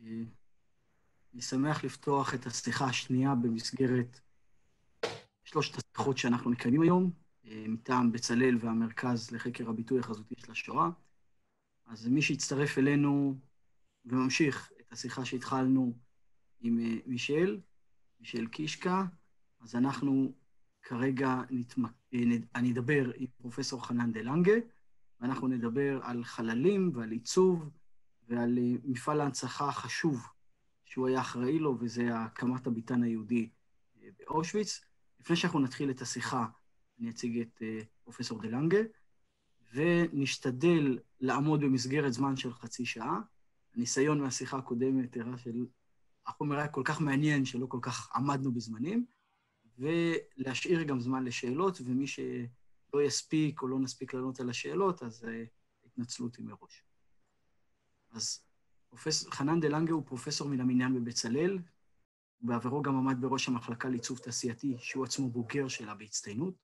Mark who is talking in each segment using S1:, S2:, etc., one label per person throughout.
S1: אני שמח לפתוח את השיחה השנייה במסגרת שלושת השיחות שאנחנו מקיימים היום, מטעם בצלאל והמרכז לחקר הביטוי החזותי של השואה. אז מי שהצטרף אלינו וממשיך את השיחה שהתחלנו עם מישל, מישל קישקה, אז אנחנו כרגע, נתמק... אני אדבר עם פרופסור חנן דה לנגה, ואנחנו נדבר על חללים ועל עיצוב ועל מפעל ההנצחה החשוב שהוא היה אחראי לו, וזה הקמת הביתן היהודי באושוויץ. לפני שאנחנו נתחיל את השיחה, אני אציג את פרופסור דה לנגה, ונשתדל לעמוד במסגרת זמן של חצי שעה. הניסיון מהשיחה הקודמת הראה שהחומר היה כל כך מעניין שלא כל כך עמדנו בזמנים, ולהשאיר גם זמן לשאלות, ומי שלא יספיק או לא נספיק לענות על השאלות, אז התנצלות היא מראש. אז פרופסור, חנן דה לנגה הוא פרופסור מן המניין בבצלאל, ובעברו גם עמד בראש המחלקה לעיצוב תעשייתי, שהוא עצמו בוגר שלה בהצטיינות.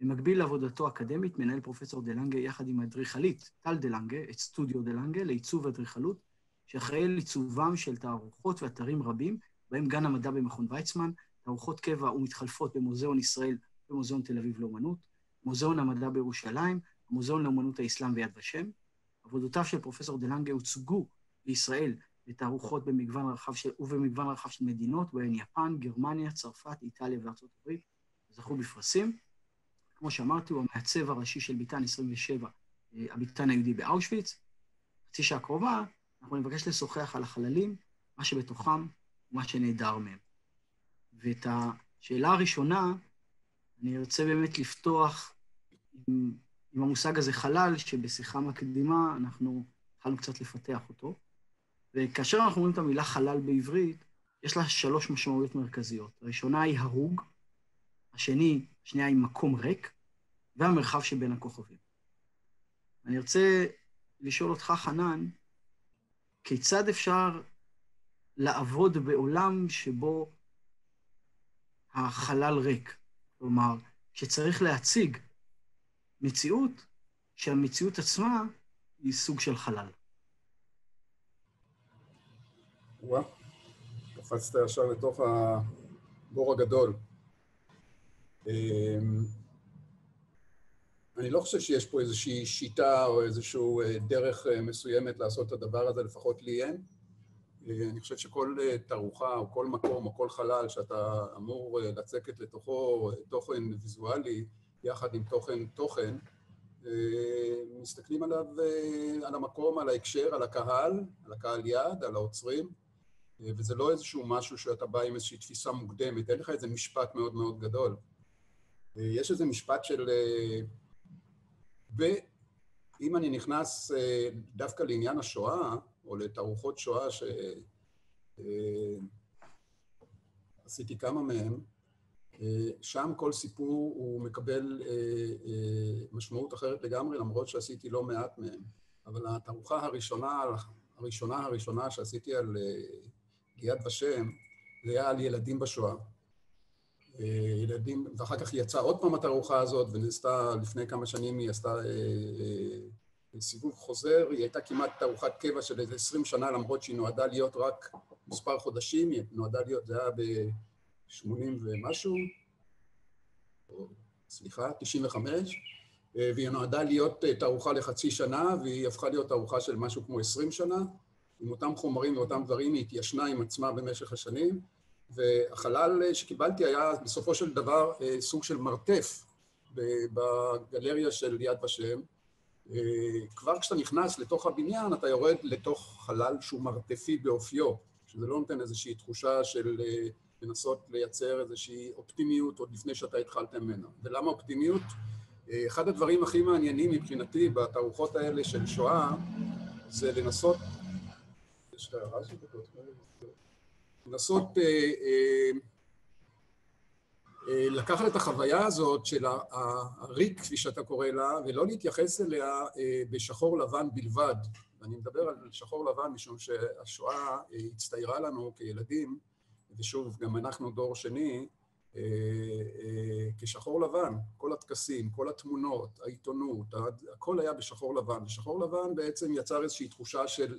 S1: במקביל לעבודתו האקדמית, מנהל פרופסור דה לנגה יחד עם האדריכלית, טל דה לנגה, את סטודיו דה לנגה לעיצוב אדריכלות, שאחראי לעיצובם של תערוכות ואתרים רבים, בהם גן המדע במכון ויצמן, תערוכות קבע ומתחלפות במוזיאון ישראל ומוזיאון תל אביב לאומנות, מוזיאון המדע בירושלים, המוזיאון לאומנות האסלאם ויד ושם. עבודותיו של פרופסור דה לנגה הוצגו בישראל בתערוכות במגוון רחב של, ובמגוון רחב של מדינות, בהן יפן, גרמניה, צרפת, איטליה וארצות הברית, זכו בפרסים. כמו שאמרתי, הוא המעצב הראשי של ביתן 27, הביתן היהודי באושוויץ. חצי שעה קרובה, אנחנו נבקש לשוחח על החללים, מה שבתוכם ומה שנעדר מהם. ואת השאלה הראשונה, אני ארצה באמת לפתוח עם, עם המושג הזה חלל, שבשיחה מקדימה אנחנו התחלנו קצת לפתח אותו. וכאשר אנחנו אומרים את המילה חלל בעברית, יש לה שלוש משמעויות מרכזיות. הראשונה היא הרוג, השני, השנייה היא מקום ריק, והמרחב שבין הכוכבים. אני רוצה לשאול אותך, חנן, כיצד אפשר לעבוד בעולם שבו החלל ריק? כלומר, שצריך להציג מציאות שהמציאות עצמה היא סוג של חלל.
S2: וואה, קפצת ישר לתוך הבור הגדול. אני לא חושב שיש פה איזושהי שיטה או איזושהי דרך מסוימת לעשות את הדבר הזה, לפחות לי אין. אני חושב שכל תערוכה או כל מקום או כל חלל שאתה אמור לצקת לתוכו תוכן ויזואלי, יחד עם תוכן תוכן, מסתכלים עליו, על המקום, על ההקשר, על הקהל, על הקהל יעד, על האוצרים, וזה לא איזשהו משהו שאתה בא עם איזושהי תפיסה מוקדמת, אין לך איזה משפט מאוד מאוד גדול. יש איזה משפט של... ואם אני נכנס דווקא לעניין השואה, או לתערוכות שואה שעשיתי כמה מהן, שם כל סיפור הוא מקבל משמעות אחרת לגמרי, למרות שעשיתי לא מעט מהם. אבל התערוכה הראשונה, הראשונה הראשונה שעשיתי על יד ושם, זה היה על ילדים בשואה. ילדים, ואחר כך יצאה עוד פעם התערוכה הזאת, ונעשתה, לפני כמה שנים היא עשתה סיבוב חוזר, היא הייתה כמעט תערוכת קבע של איזה 20 שנה, למרות שהיא נועדה להיות רק מספר חודשים, היא נועדה להיות, זה היה ב-80 ומשהו, או סליחה, 95, והיא נועדה להיות תערוכה לחצי שנה, והיא הפכה להיות תערוכה של משהו כמו 20 שנה, עם אותם חומרים ואותם דברים, היא התיישנה עם עצמה במשך השנים, והחלל שקיבלתי היה בסופו של דבר סוג של מרתף בגלריה של יד ושם. כבר כשאתה נכנס לתוך הבניין, אתה יורד לתוך חלל שהוא מרתפי באופיו, שזה לא נותן איזושהי תחושה של לנסות לייצר איזושהי אופטימיות עוד לפני שאתה התחלת ממנה. ולמה אופטימיות? אחד הדברים הכי מעניינים מבחינתי בתערוכות האלה של שואה, זה לנסות... יש לך הערה של דקות? לנסות לקחת את החוויה הזאת של הריק, כפי שאתה קורא לה, ולא להתייחס אליה בשחור לבן בלבד. ואני מדבר על שחור לבן משום שהשואה הצטיירה לנו כילדים, ושוב, גם אנחנו דור שני, כשחור לבן, כל הטקסים, כל התמונות, העיתונות, הכל היה בשחור לבן. ושחור לבן בעצם יצר איזושהי תחושה של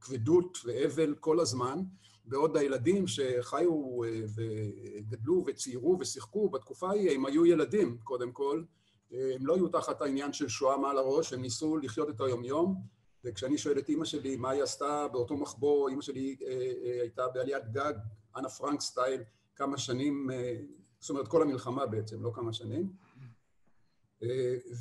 S2: כבדות ואבל כל הזמן, בעוד הילדים שחיו וגדלו וציירו ושיחקו בתקופה ההיא, הם היו ילדים, קודם כל. הם לא היו תחת העניין של שואה מעל הראש, הם ניסו לחיות את היום-יום. וכשאני שואל את אימא שלי מה היא עשתה באותו מחבוא, אימא שלי הייתה בעליית גג, אנה פרנק סטייל, כמה שנים, זאת אומרת, כל המלחמה בעצם, לא כמה שנים.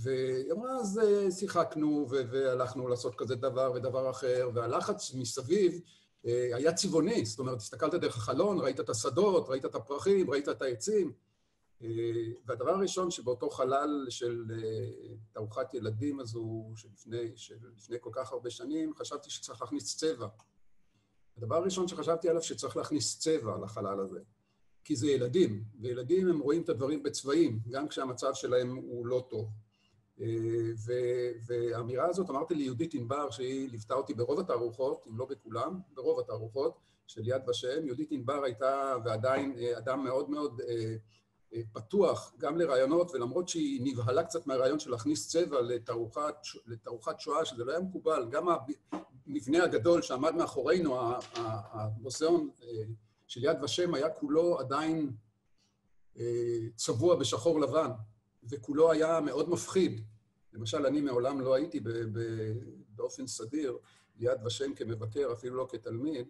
S2: והיא אמרה, אז שיחקנו והלכנו לעשות כזה דבר ודבר אחר, והלחץ מסביב היה צבעוני, זאת אומרת, הסתכלת דרך החלון, ראית את השדות, ראית את הפרחים, ראית את העצים. והדבר הראשון שבאותו חלל של תערוכת ילדים הזו, שלפני, שלפני כל כך הרבה שנים, חשבתי שצריך להכניס צבע. הדבר הראשון שחשבתי עליו, שצריך להכניס צבע לחלל הזה. כי זה ילדים, וילדים הם רואים את הדברים בצבעים, גם כשהמצב שלהם הוא לא טוב. והאמירה הזאת, אמרתי ליהודית ענבר, שהיא ליוותה אותי ברוב התערוכות, אם לא בכולם, ברוב התערוכות של יד ושם. יהודית ענבר הייתה ועדיין אדם מאוד מאוד פתוח גם לרעיונות, ולמרות שהיא נבהלה קצת מהרעיון של להכניס צבע לתערוכת, לתערוכת שואה, שזה לא היה מקובל, גם המבנה הגדול שעמד מאחורינו, המוזיאון של יד ושם, היה כולו עדיין צבוע בשחור לבן, וכולו היה מאוד מפחיד. למשל, אני מעולם לא הייתי באופן סדיר ביד ושם כמבקר, אפילו לא כתלמיד,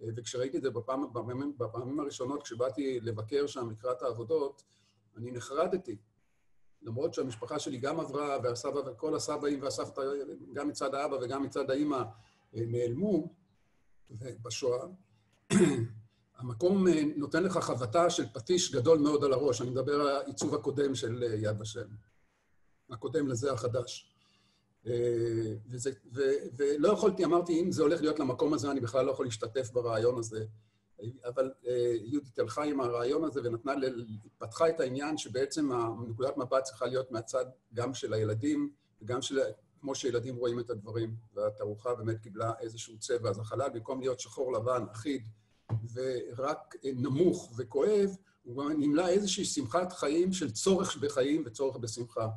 S2: וכשראיתי את זה בפעם, בפעמים, בפעמים הראשונות, כשבאתי לבקר שם לקראת העבודות, אני נחרדתי. למרות שהמשפחה שלי גם עברה, והסבא וכל הסבאים והסבתא, גם מצד האבא וגם מצד האימא, נעלמו בשואה, המקום נותן לך חבטה של פטיש גדול מאוד על הראש. אני מדבר על העיצוב הקודם של יד ושם. הקודם לזה החדש. וזה, ו, ולא יכולתי, אמרתי, אם זה הולך להיות למקום הזה, אני בכלל לא יכול להשתתף ברעיון הזה. אבל יהודית הלכה עם הרעיון הזה ונתנה, פתחה את העניין שבעצם נקודת מבט צריכה להיות מהצד גם של הילדים, וגם של, כמו שילדים רואים את הדברים. והתערוכה באמת קיבלה איזשהו צבע. אז החלל, במקום להיות שחור לבן, אחיד, ורק נמוך וכואב, הוא נמלא איזושהי שמחת חיים של צורך בחיים וצורך בשמחה.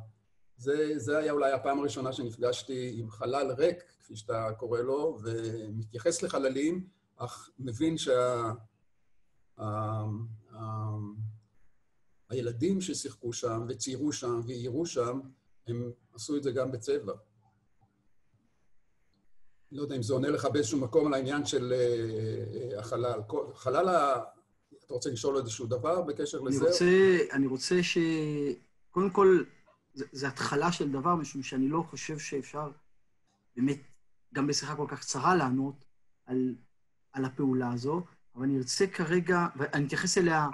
S2: זה, זה היה אולי הפעם הראשונה שנפגשתי עם חלל ריק, כפי שאתה קורא לו, ומתייחס לחללים, אך מבין שה... ה, ה, הילדים ששיחקו שם וציירו שם ועיירו שם, הם עשו את זה גם בצבע. לא יודע אם זה עונה לך באיזשהו מקום על העניין של uh, החלל. חלל, ה... אתה רוצה לשאול איזשהו דבר בקשר
S1: אני
S2: לזה?
S1: רוצה, אני רוצה ש... קודם כל, זו התחלה של דבר, משום שאני לא חושב שאפשר באמת, גם בשיחה כל כך קצרה, לענות על, על הפעולה הזו, אבל אני ארצה כרגע, ואני אתייחס אליה,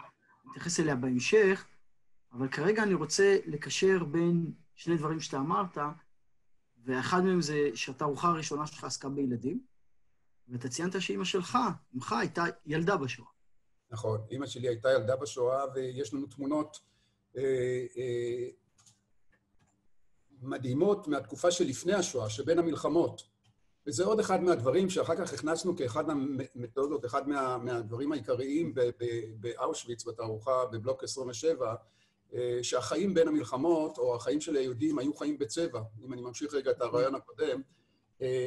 S1: אתייחס אליה בהמשך, אבל כרגע אני רוצה לקשר בין שני דברים שאתה אמרת, ואחד מהם זה שהתערוכה הראשונה שלך עסקה בילדים, ואתה ציינת שאימא שלך, אמך, הייתה ילדה בשואה.
S2: נכון, אימא שלי הייתה ילדה בשואה, ויש לנו תמונות אה, אה, מדהימות מהתקופה שלפני השואה, שבין המלחמות. וזה עוד אחד מהדברים שאחר כך הכנסנו כאחד מהמתודות, אחד מה, מהדברים העיקריים באושוויץ, בתערוכה, בבלוק 27, שהחיים בין המלחמות, או החיים של היהודים, היו חיים בצבע, אם אני ממשיך רגע את הרעיון הקודם,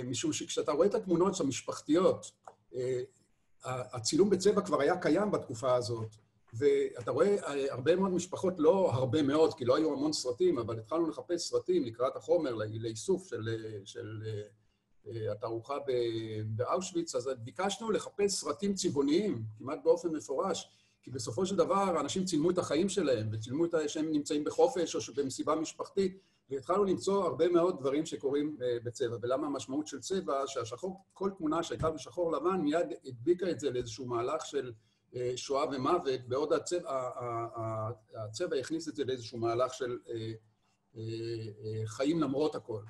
S2: משום שכשאתה רואה את התמונות המשפחתיות, הצילום בצבע כבר היה קיים בתקופה הזאת, ואתה רואה הרבה מאוד משפחות, לא הרבה מאוד, כי לא היו המון סרטים, אבל התחלנו לחפש סרטים לקראת החומר, לאיסוף של, של התערוכה באושוויץ, אז ביקשנו לחפש סרטים צבעוניים, כמעט באופן מפורש, כי בסופו של דבר אנשים צילמו את החיים שלהם, וצילמו את שהם נמצאים בחופש או במסיבה משפחתית, והתחלנו למצוא הרבה מאוד דברים שקורים בצבע. ולמה המשמעות של צבע? שהשחור, כל תמונה שהייתה בשחור לבן מיד הדביקה את זה לאיזשהו מהלך של שואה ומוות, בעוד הצבע, הצבע הכניס את זה לאיזשהו מהלך של חיים למרות הכל.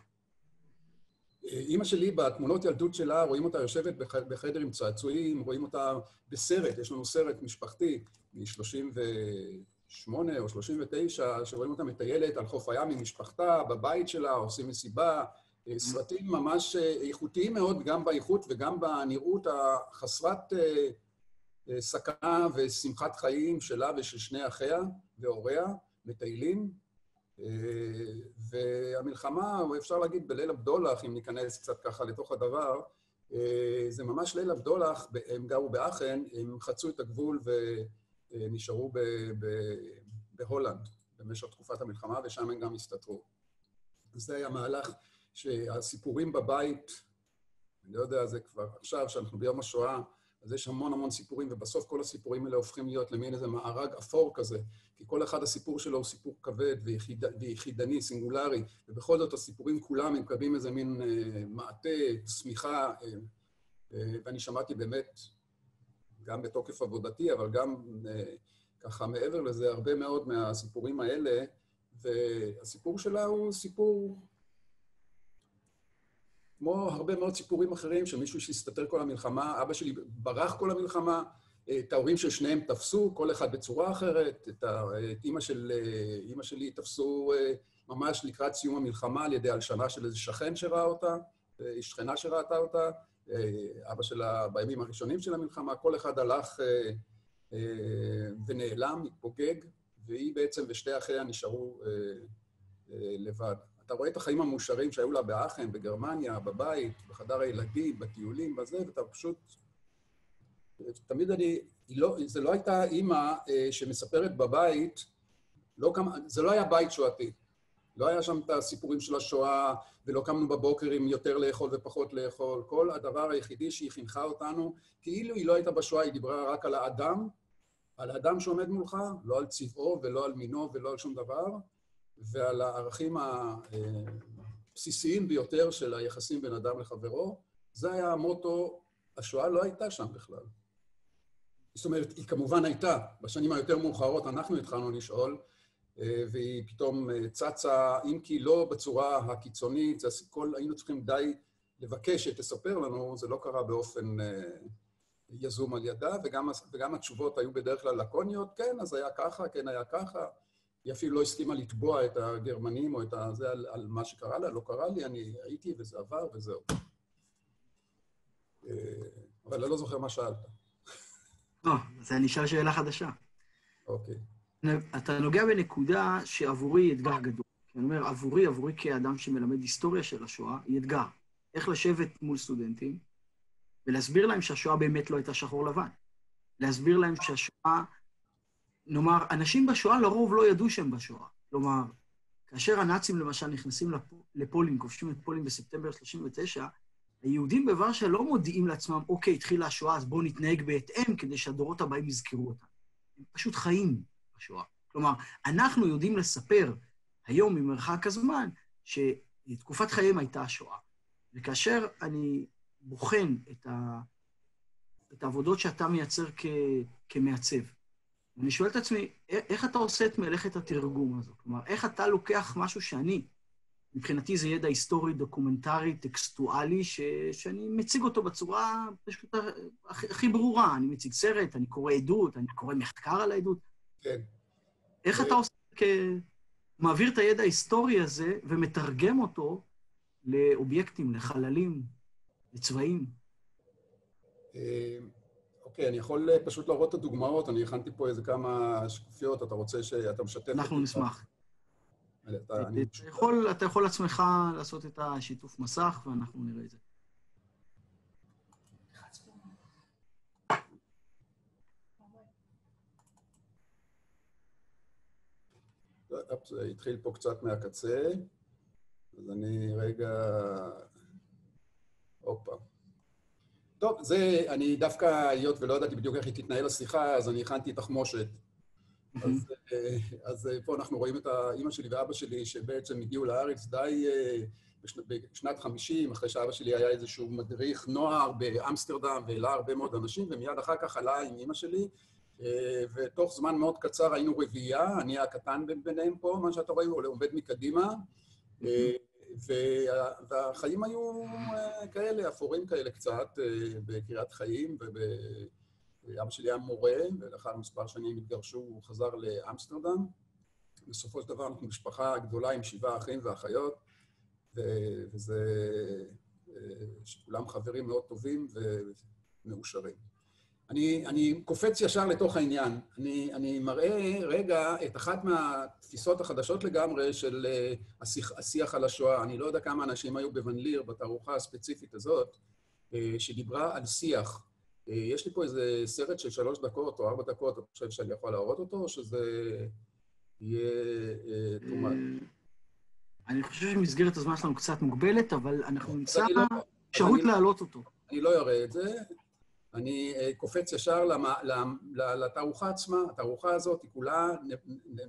S2: אימא שלי, בתמונות ילדות שלה, רואים אותה יושבת בחדר עם צעצועים, רואים אותה בסרט, יש לנו סרט משפחתי מ-38 או 39, שרואים אותה מטיילת על חוף הים עם משפחתה, בבית שלה, עושים מסיבה, סרטים ממש איכותיים מאוד, גם באיכות וגם בנראות החסרת סכנה ושמחת חיים שלה ושל שני אחיה והוריה, מטיילים. והמלחמה, אפשר להגיד בליל הבדולח, אם ניכנס קצת ככה לתוך הדבר, זה ממש ליל הבדולח, הם גרו באחן, הם חצו את הגבול ונשארו בהולנד במשך תקופת המלחמה, ושם הם גם הסתתרו. זה היה מהלך שהסיפורים בבית, אני לא יודע, זה כבר עכשיו, שאנחנו ביום השואה, אז יש המון המון סיפורים, ובסוף כל הסיפורים האלה הופכים להיות למין איזה מארג אפור כזה, כי כל אחד הסיפור שלו הוא סיפור כבד ויחיד, ויחידני, סינגולרי, ובכל זאת הסיפורים כולם הם מקבלים איזה מין אה, מעטה, צמיחה, אה, אה, ואני שמעתי באמת, גם בתוקף עבודתי, אבל גם אה, ככה מעבר לזה, הרבה מאוד מהסיפורים האלה, והסיפור שלה הוא סיפור כמו הרבה מאוד סיפורים אחרים, שמישהו שהסתתר כל המלחמה, אבא שלי ברח כל המלחמה, את ההורים של שניהם תפסו, כל אחד בצורה אחרת, את, אימא, של, אימא שלי תפסו אה, ממש לקראת סיום המלחמה על ידי הלשנה של איזה שכן שראה אותה, אה, שכנה שראתה אותה, אה, אבא שלה בימים הראשונים של המלחמה, כל אחד הלך ונעלם, התפוגג, והיא בעצם ושתי אחיה נשארו לבד. אתה רואה את החיים המאושרים שהיו לה באחן, בגרמניה, בבית, בחדר הילדים, בטיולים, בזה, ואתה פשוט... תמיד אני... לא, זה לא הייתה אימא אה, שמספרת בבית, לא כמה, זה לא היה בית שואתי. לא היה שם את הסיפורים של השואה, ולא קמנו בבוקר עם יותר לאכול ופחות לאכול. כל הדבר היחידי שהיא חינכה אותנו, כאילו היא לא הייתה בשואה, היא דיברה רק על האדם, על האדם שעומד מולך, לא על צבעו ולא על מינו ולא על שום דבר, ועל הערכים הבסיסיים ביותר של היחסים בין אדם לחברו. זה היה המוטו, השואה לא הייתה שם בכלל. זאת אומרת, היא כמובן הייתה. בשנים היותר מאוחרות אנחנו התחלנו לשאול, והיא פתאום צצה, אם כי לא בצורה הקיצונית, זה כל, היינו צריכים די לבקש שתספר לנו, זה לא קרה באופן אה, יזום על ידה, וגם, וגם התשובות היו בדרך כלל לקוניות, כן, אז היה ככה, כן, היה ככה. היא אפילו לא הסכימה לתבוע את הגרמנים או את זה על, על מה שקרה לה, לא קרה לי, אני הייתי וזה עבר וזהו. אה, אבל אני לא זוכר מה שאלת.
S1: לא, אז אני אשאל שאלה חדשה.
S2: אוקיי.
S1: אתה נוגע בנקודה שעבורי היא אתגר גדול. אני אומר, עבורי, עבורי כאדם שמלמד היסטוריה של השואה, היא אתגר. איך לשבת מול סטודנטים ולהסביר להם שהשואה באמת לא הייתה שחור לבן. להסביר להם שהשואה נאמר, אנשים בשואה לרוב לא ידעו שהם בשואה. כלומר, כאשר הנאצים למשל נכנסים לפולין, כובשים את פולין בספטמבר 39, היהודים בוורשה לא מודיעים לעצמם, אוקיי, התחילה השואה, אז בואו נתנהג בהתאם כדי שהדורות הבאים יזכרו אותה. הם פשוט חיים בשואה. כלומר, אנחנו יודעים לספר היום ממרחק הזמן שתקופת חייהם הייתה השואה. וכאשר אני בוחן את, ה... את העבודות שאתה מייצר כ... כמעצב, ואני שואל את עצמי, איך אתה עושה את מלאכת התרגום הזו? כלומר, איך אתה לוקח משהו שאני, מבחינתי זה ידע היסטורי, דוקומנטרי, טקסטואלי, ש... שאני מציג אותו בצורה פשוט הכי, הכי ברורה. אני מציג סרט, אני קורא עדות, אני קורא מחקר על העדות.
S2: כן.
S1: איך אתה עושה כ... מעביר את הידע ההיסטורי הזה ומתרגם אותו לאובייקטים, לחללים, לצבעים?
S2: אוקיי, אני יכול אה, פשוט להראות את הדוגמאות, אני הכנתי פה איזה כמה שקופיות, אתה רוצה שאתה משתף...
S1: אנחנו נשמח. אתה יכול עצמך לעשות את השיתוף מסך, ואנחנו נראה את זה.
S2: זה התחיל פה קצת מהקצה, אז אני רגע... הופה. טוב, זה, אני דווקא, היות ולא ידעתי בדיוק איך היא תתנהל השיחה, אז אני הכנתי תחמושת. אז, אה, אז אה, פה אנחנו רואים את האימא שלי ואבא שלי, שבעצם הגיעו לארץ די אה, בשנת 50, אחרי שאבא שלי היה איזשהו מדריך נוער באמסטרדם, והעלה הרבה מאוד אנשים, ומיד אחר כך עלה עם אימא שלי, ותוך זמן מאוד קצר היינו רביעייה, אני הקטן ביניהם פה, מה שאתה רואה, הוא עומד מקדימה. והחיים היו אה, כאלה, אפורים כאלה קצת, אה, בקריית חיים, ואבא שלי היה מורה, ולאחר מספר שנים התגרשו, הוא חזר לאמסטרדם. בסופו של דבר אנחנו משפחה גדולה עם שבעה אחים ואחיות, וזה... אה, שכולם חברים מאוד טובים ומאושרים. אני, אני קופץ ישר לתוך העניין. אני, אני מראה רגע את אחת מהתפיסות החדשות לגמרי של uh, השיח, השיח על השואה. אני לא יודע כמה אנשים היו בוון ליר בתערוכה הספציפית הזאת, שדיברה על שיח. יש לי פה איזה סרט של שלוש דקות או ארבע דקות, אתה חושב שאני יכול להראות אותו, או שזה יהיה תרומה?
S1: אני חושב שמסגרת הזמן שלנו קצת מוגבלת, אבל אנחנו נמצא לא- אפשרות להעלות אותו.
S2: אני לא אראה את זה. אני קופץ ישר לתערוכה עצמה. התערוכה הזאת היא כולה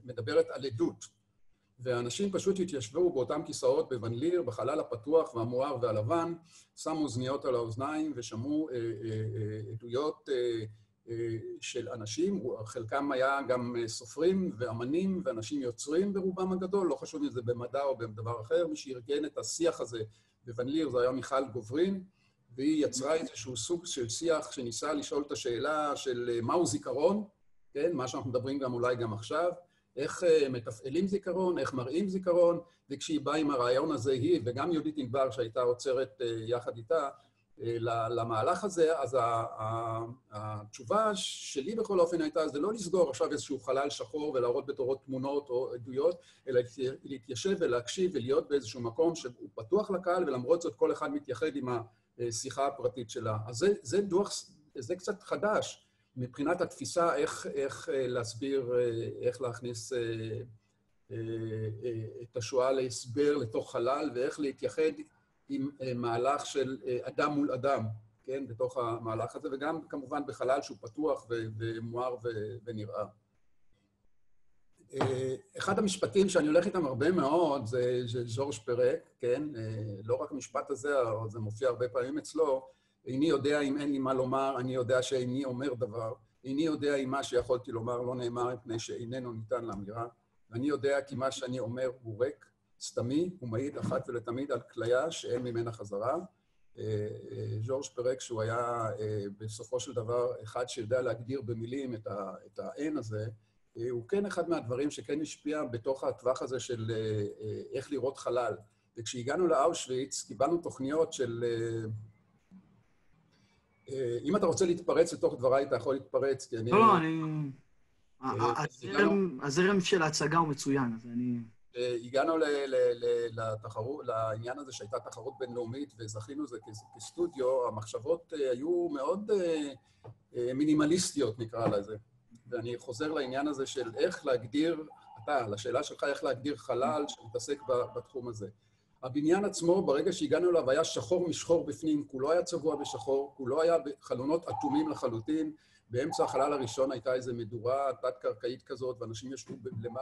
S2: מדברת על עדות. ואנשים פשוט התיישבו באותם כיסאות בוון ליר, בחלל הפתוח והמואר והלבן, שמו אוזניות על האוזניים ושמעו אה, אה, אה, עדויות אה, אה, של אנשים, חלקם היה גם סופרים ואמנים ואנשים יוצרים ברובם הגדול, לא חשוב אם זה במדע או בדבר אחר, מי שארגן את השיח הזה בוון ליר זה היה מיכל גוברין, והיא יצרה איזשהו סוג של שיח שניסה לשאול את השאלה של אה, מהו זיכרון, כן, מה שאנחנו מדברים גם אולי גם עכשיו, איך אה, מתפעלים זיכרון, איך מראים זיכרון, וכשהיא באה עם הרעיון הזה, היא וגם יהודית ענבר, שהייתה עוצרת אה, יחד איתה, למהלך הזה, אז התשובה שלי בכל אופן הייתה, זה לא לסגור עכשיו איזשהו חלל שחור ולהראות בתורו תמונות או עדויות, אלא להתיישב ולהקשיב ולהיות באיזשהו מקום שהוא פתוח לקהל, ולמרות זאת כל אחד מתייחד עם השיחה הפרטית שלה. אז זה, זה דוח, זה קצת חדש. מבחינת התפיסה, איך, איך אה, להסביר, אה, איך להכניס אה, את השואה להסבר לתוך חלל, ואיך להתייחד עם מהלך של אדם מול אדם, כן, בתוך המהלך הזה, וגם כמובן בחלל שהוא פתוח ומואר ונראה. אחד המשפטים שאני הולך איתם הרבה מאוד זה ז'ורג' פרק, כן? לא רק המשפט הזה, זה מופיע הרבה פעמים אצלו, איני יודע אם אין לי מה לומר, אני יודע שאיני אומר דבר. איני יודע אם מה שיכולתי לומר לא נאמר מפני שאיננו ניתן לאמירה, ואני יודע כי מה שאני אומר הוא ריק, סתמי, ומעיד אחת ולתמיד על כליה שאין ממנה חזרה. אה, אה, ז'ורג' פרק, שהוא היה אה, בסופו של דבר אחד שיודע להגדיר במילים את ה-N הזה, הוא כן אחד מהדברים שכן השפיע בתוך הטווח הזה של איך לראות חלל. וכשהגענו לאושוויץ, קיבלנו תוכניות של אה, אם אתה רוצה להתפרץ לתוך דבריי, אתה יכול להתפרץ, כי אני...
S1: לא, לא, אני... אה, הזרם של ההצגה הוא מצוין, אז אני...
S2: אה, הגענו לתחרות, לעניין הזה שהייתה תחרות בינלאומית וזכינו לזה כסטודיו, המחשבות היו מאוד מינימליסטיות, נקרא לזה. ואני חוזר לעניין הזה של איך להגדיר, אתה, לשאלה שלך איך להגדיר חלל שמתעסק בתחום הזה. הבניין עצמו, ברגע שהגענו אליו, היה שחור משחור בפנים, כולו היה צבוע בשחור, כולו היה בחלונות אטומים לחלוטין. באמצע החלל הראשון הייתה איזו מדורה תת-קרקעית כזאת, ואנשים ישבו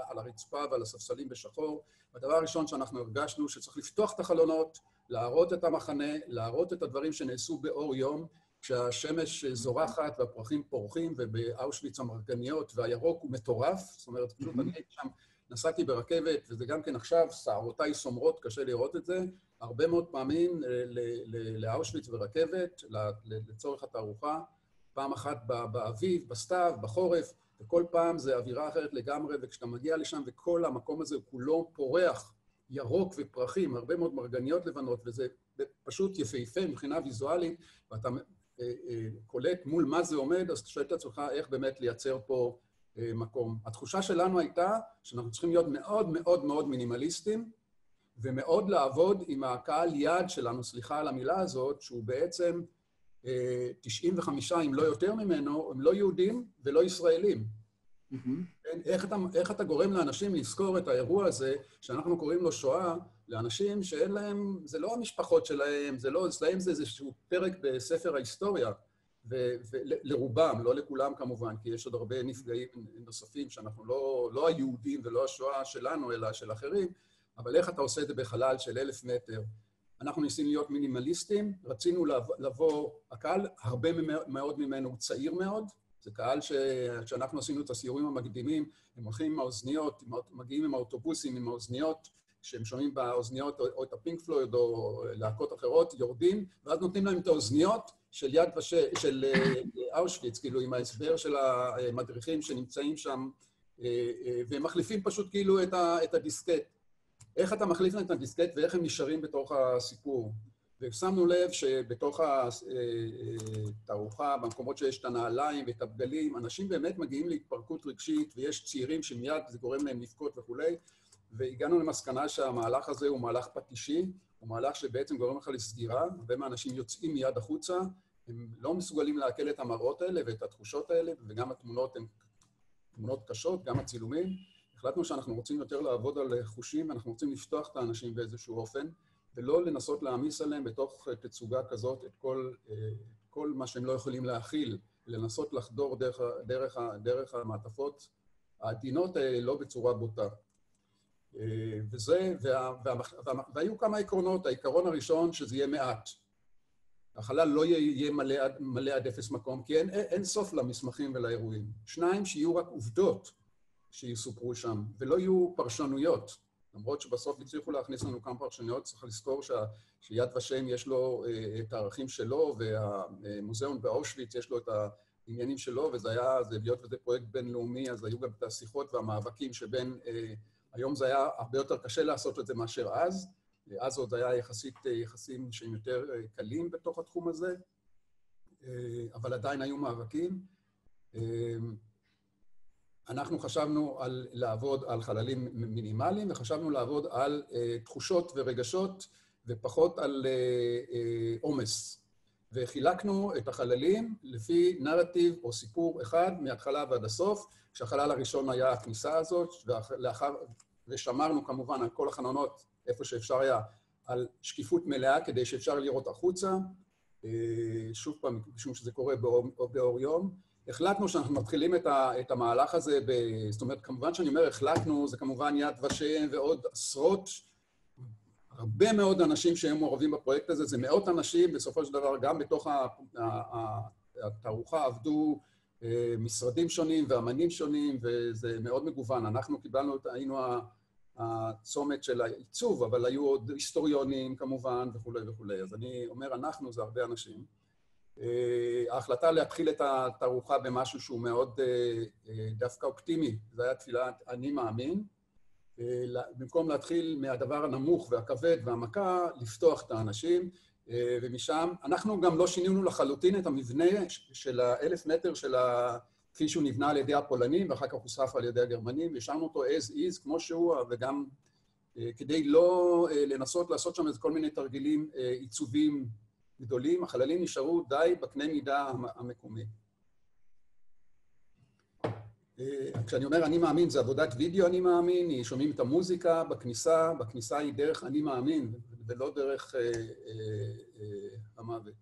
S2: על הרצפה ועל הספסלים בשחור. הדבר הראשון שאנחנו הרגשנו, שצריך לפתוח את החלונות, להראות את המחנה, להראות את הדברים שנעשו באור יום, כשהשמש זורחת והפרחים פורחים, ובאושוויץ המרגניות והירוק הוא מטורף. זאת אומרת, פשוט אני הייתי שם נסעתי ברכבת, וזה גם כן עכשיו, שערותיי סומרות, קשה לראות את זה, הרבה מאוד פעמים לאושוויץ ורכבת, לצורך התערוכה, פעם אחת באביב, בסתיו, בחורף, וכל פעם זה אווירה אחרת לגמרי, וכשאתה מגיע לשם וכל המקום הזה כולו פורח, ירוק ופרחים, הרבה מאוד מרגניות לבנות, וזה פשוט יפהפה מבחינה ויזואלית, ואתה אה, אה, קולט מול מה זה עומד, אז אתה שואל את עצמך איך באמת לייצר פה אה, מקום. התחושה שלנו הייתה שאנחנו צריכים להיות מאוד מאוד מאוד מינימליסטים, ומאוד לעבוד עם הקהל יעד שלנו, סליחה על המילה הזאת, שהוא בעצם 95, אה, אם לא יותר ממנו, הם לא יהודים ולא ישראלים. Mm-hmm. איך, אתה, איך אתה גורם לאנשים לזכור את האירוע הזה, שאנחנו קוראים לו שואה, לאנשים שאין להם, זה לא המשפחות שלהם, זה לא, אצלהם זה איזשהו פרק בספר ההיסטוריה. ולרובם, לא לכולם כמובן, כי יש עוד הרבה נפגעים נוספים שאנחנו לא, לא היהודים ולא השואה שלנו, אלא של אחרים, אבל איך אתה עושה את זה בחלל של אלף מטר? אנחנו ניסינו להיות מינימליסטים, רצינו לבוא, הקהל, הרבה מאוד ממנו הוא צעיר מאוד, זה קהל שכשאנחנו עשינו את הסיורים המקדימים, הם הולכים עם האוזניות, מגיעים עם האוטובוסים, עם האוזניות, כשהם שומעים באוזניות או, את הפינק פלויד או להקות אחרות, יורדים, ואז נותנים להם את האוזניות של יד ושם, של אה, אושוויץ, כאילו עם ההסבר של המדריכים שנמצאים שם, אה, אה, והם מחליפים פשוט כאילו את, ה, את הדיסקט. איך אתה מחליף את הדיסקט ואיך הם נשארים בתוך הסיפור. ושמנו לב שבתוך התערוכה, במקומות שיש את הנעליים ואת הבגלים, אנשים באמת מגיעים להתפרקות רגשית, ויש צעירים שמיד זה גורם להם לבכות וכולי, והגענו למסקנה שהמהלך הזה הוא מהלך פטישי, הוא מהלך שבעצם גורם לך לסגירה, הרבה מהאנשים יוצאים מיד החוצה, הם לא מסוגלים לעכל את המראות האלה ואת התחושות האלה, וגם התמונות הן תמונות קשות, גם הצילומים. החלטנו שאנחנו רוצים יותר לעבוד על חושים, ואנחנו רוצים לפתוח את האנשים באיזשהו אופן, ולא לנסות להעמיס עליהם בתוך תצוגה כזאת את כל, כל מה שהם לא יכולים להכיל, לנסות לחדור דרך, דרך, דרך המעטפות העדינות האלה, לא בצורה בוטה. וזה, וה, וה, וה, והיו כמה עקרונות. העיקרון הראשון, שזה יהיה מעט. החלל לא יהיה מלא, מלא עד אפס מקום, כי אין, אין סוף למסמכים ולאירועים. שניים, שיהיו רק עובדות שיסופרו שם, ולא יהיו פרשנויות. למרות שבסוף הצליחו להכניס לנו כמה פרשנויות, צריך לזכור שה, שיד ושם יש לו אה, את הערכים שלו, והמוזיאון באושוויץ יש לו את העניינים שלו, וזה היה, זה היות וזה פרויקט בינלאומי, אז היו גם את השיחות והמאבקים שבין... אה, היום זה היה הרבה יותר קשה לעשות את זה מאשר אז. אז עוד היה יחסית יחסים שהם יותר קלים בתוך התחום הזה, אבל עדיין היו מאבקים. אנחנו חשבנו על לעבוד על חללים מינימליים, וחשבנו לעבוד על תחושות ורגשות, ופחות על עומס. וחילקנו את החללים לפי נרטיב או סיפור אחד מההתחלה ועד הסוף, כשהחלל הראשון היה הכניסה הזאת, ולאחר, ושמרנו כמובן על כל החלונות איפה שאפשר היה, על שקיפות מלאה כדי שאפשר לראות החוצה. שוב פעם, משום שזה קורה באור, באור יום. החלטנו שאנחנו מתחילים את, ה, את המהלך הזה, ב, זאת אומרת, כמובן שאני אומר החלטנו, זה כמובן יד ושם ועוד עשרות, הרבה מאוד אנשים שהם מעורבים בפרויקט הזה, זה מאות אנשים, בסופו של דבר גם בתוך התערוכה עבדו משרדים שונים ואמנים שונים, וזה מאוד מגוון. אנחנו קיבלנו, היינו הצומת של העיצוב, אבל היו עוד היסטוריונים כמובן וכולי וכולי. אז אני אומר, אנחנו זה הרבה אנשים. ההחלטה להתחיל את התערוכה במשהו שהוא מאוד דווקא אופטימי, זו הייתה תפילת אני מאמין. במקום להתחיל מהדבר הנמוך והכבד והמכה, לפתוח את האנשים, ומשם, אנחנו גם לא שינינו לחלוטין את המבנה של האלף מטר של ה... כפי שהוא נבנה על ידי הפולנים, ואחר כך הוסף על ידי הגרמנים, השארנו אותו as is, כמו שהוא, וגם כדי לא לנסות לעשות שם איזה כל מיני תרגילים עיצובים גדולים, החללים נשארו די בקנה מידה המקומי. כשאני אומר אני מאמין, זה עבודת וידאו אני מאמין, שומעים את המוזיקה בכניסה, בכניסה היא דרך אני מאמין, ולא דרך אה, אה, אה, המוות.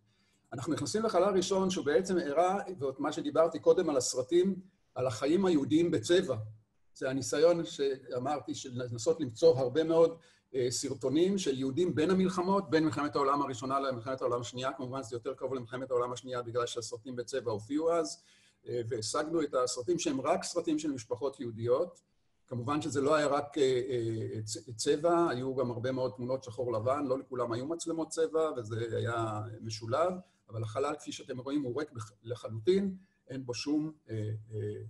S2: אנחנו נכנסים לחלל ראשון שהוא בעצם הראה, מה שדיברתי קודם על הסרטים, על החיים היהודיים בצבע. זה הניסיון שאמרתי, של לנסות למצוא הרבה מאוד סרטונים של יהודים בין המלחמות, בין מלחמת העולם הראשונה למלחמת העולם השנייה, כמובן זה יותר קרוב למלחמת העולם השנייה בגלל שהסרטים בצבע הופיעו אז, והשגנו את הסרטים שהם רק סרטים של משפחות יהודיות. כמובן שזה לא היה רק אה, אה, צבע, היו גם הרבה מאוד תמונות שחור לבן, לא לכולם היו מצלמות צבע, וזה היה משולב, אבל החלל, כפי שאתם רואים, הוא ריק לחלוטין, אין בו שום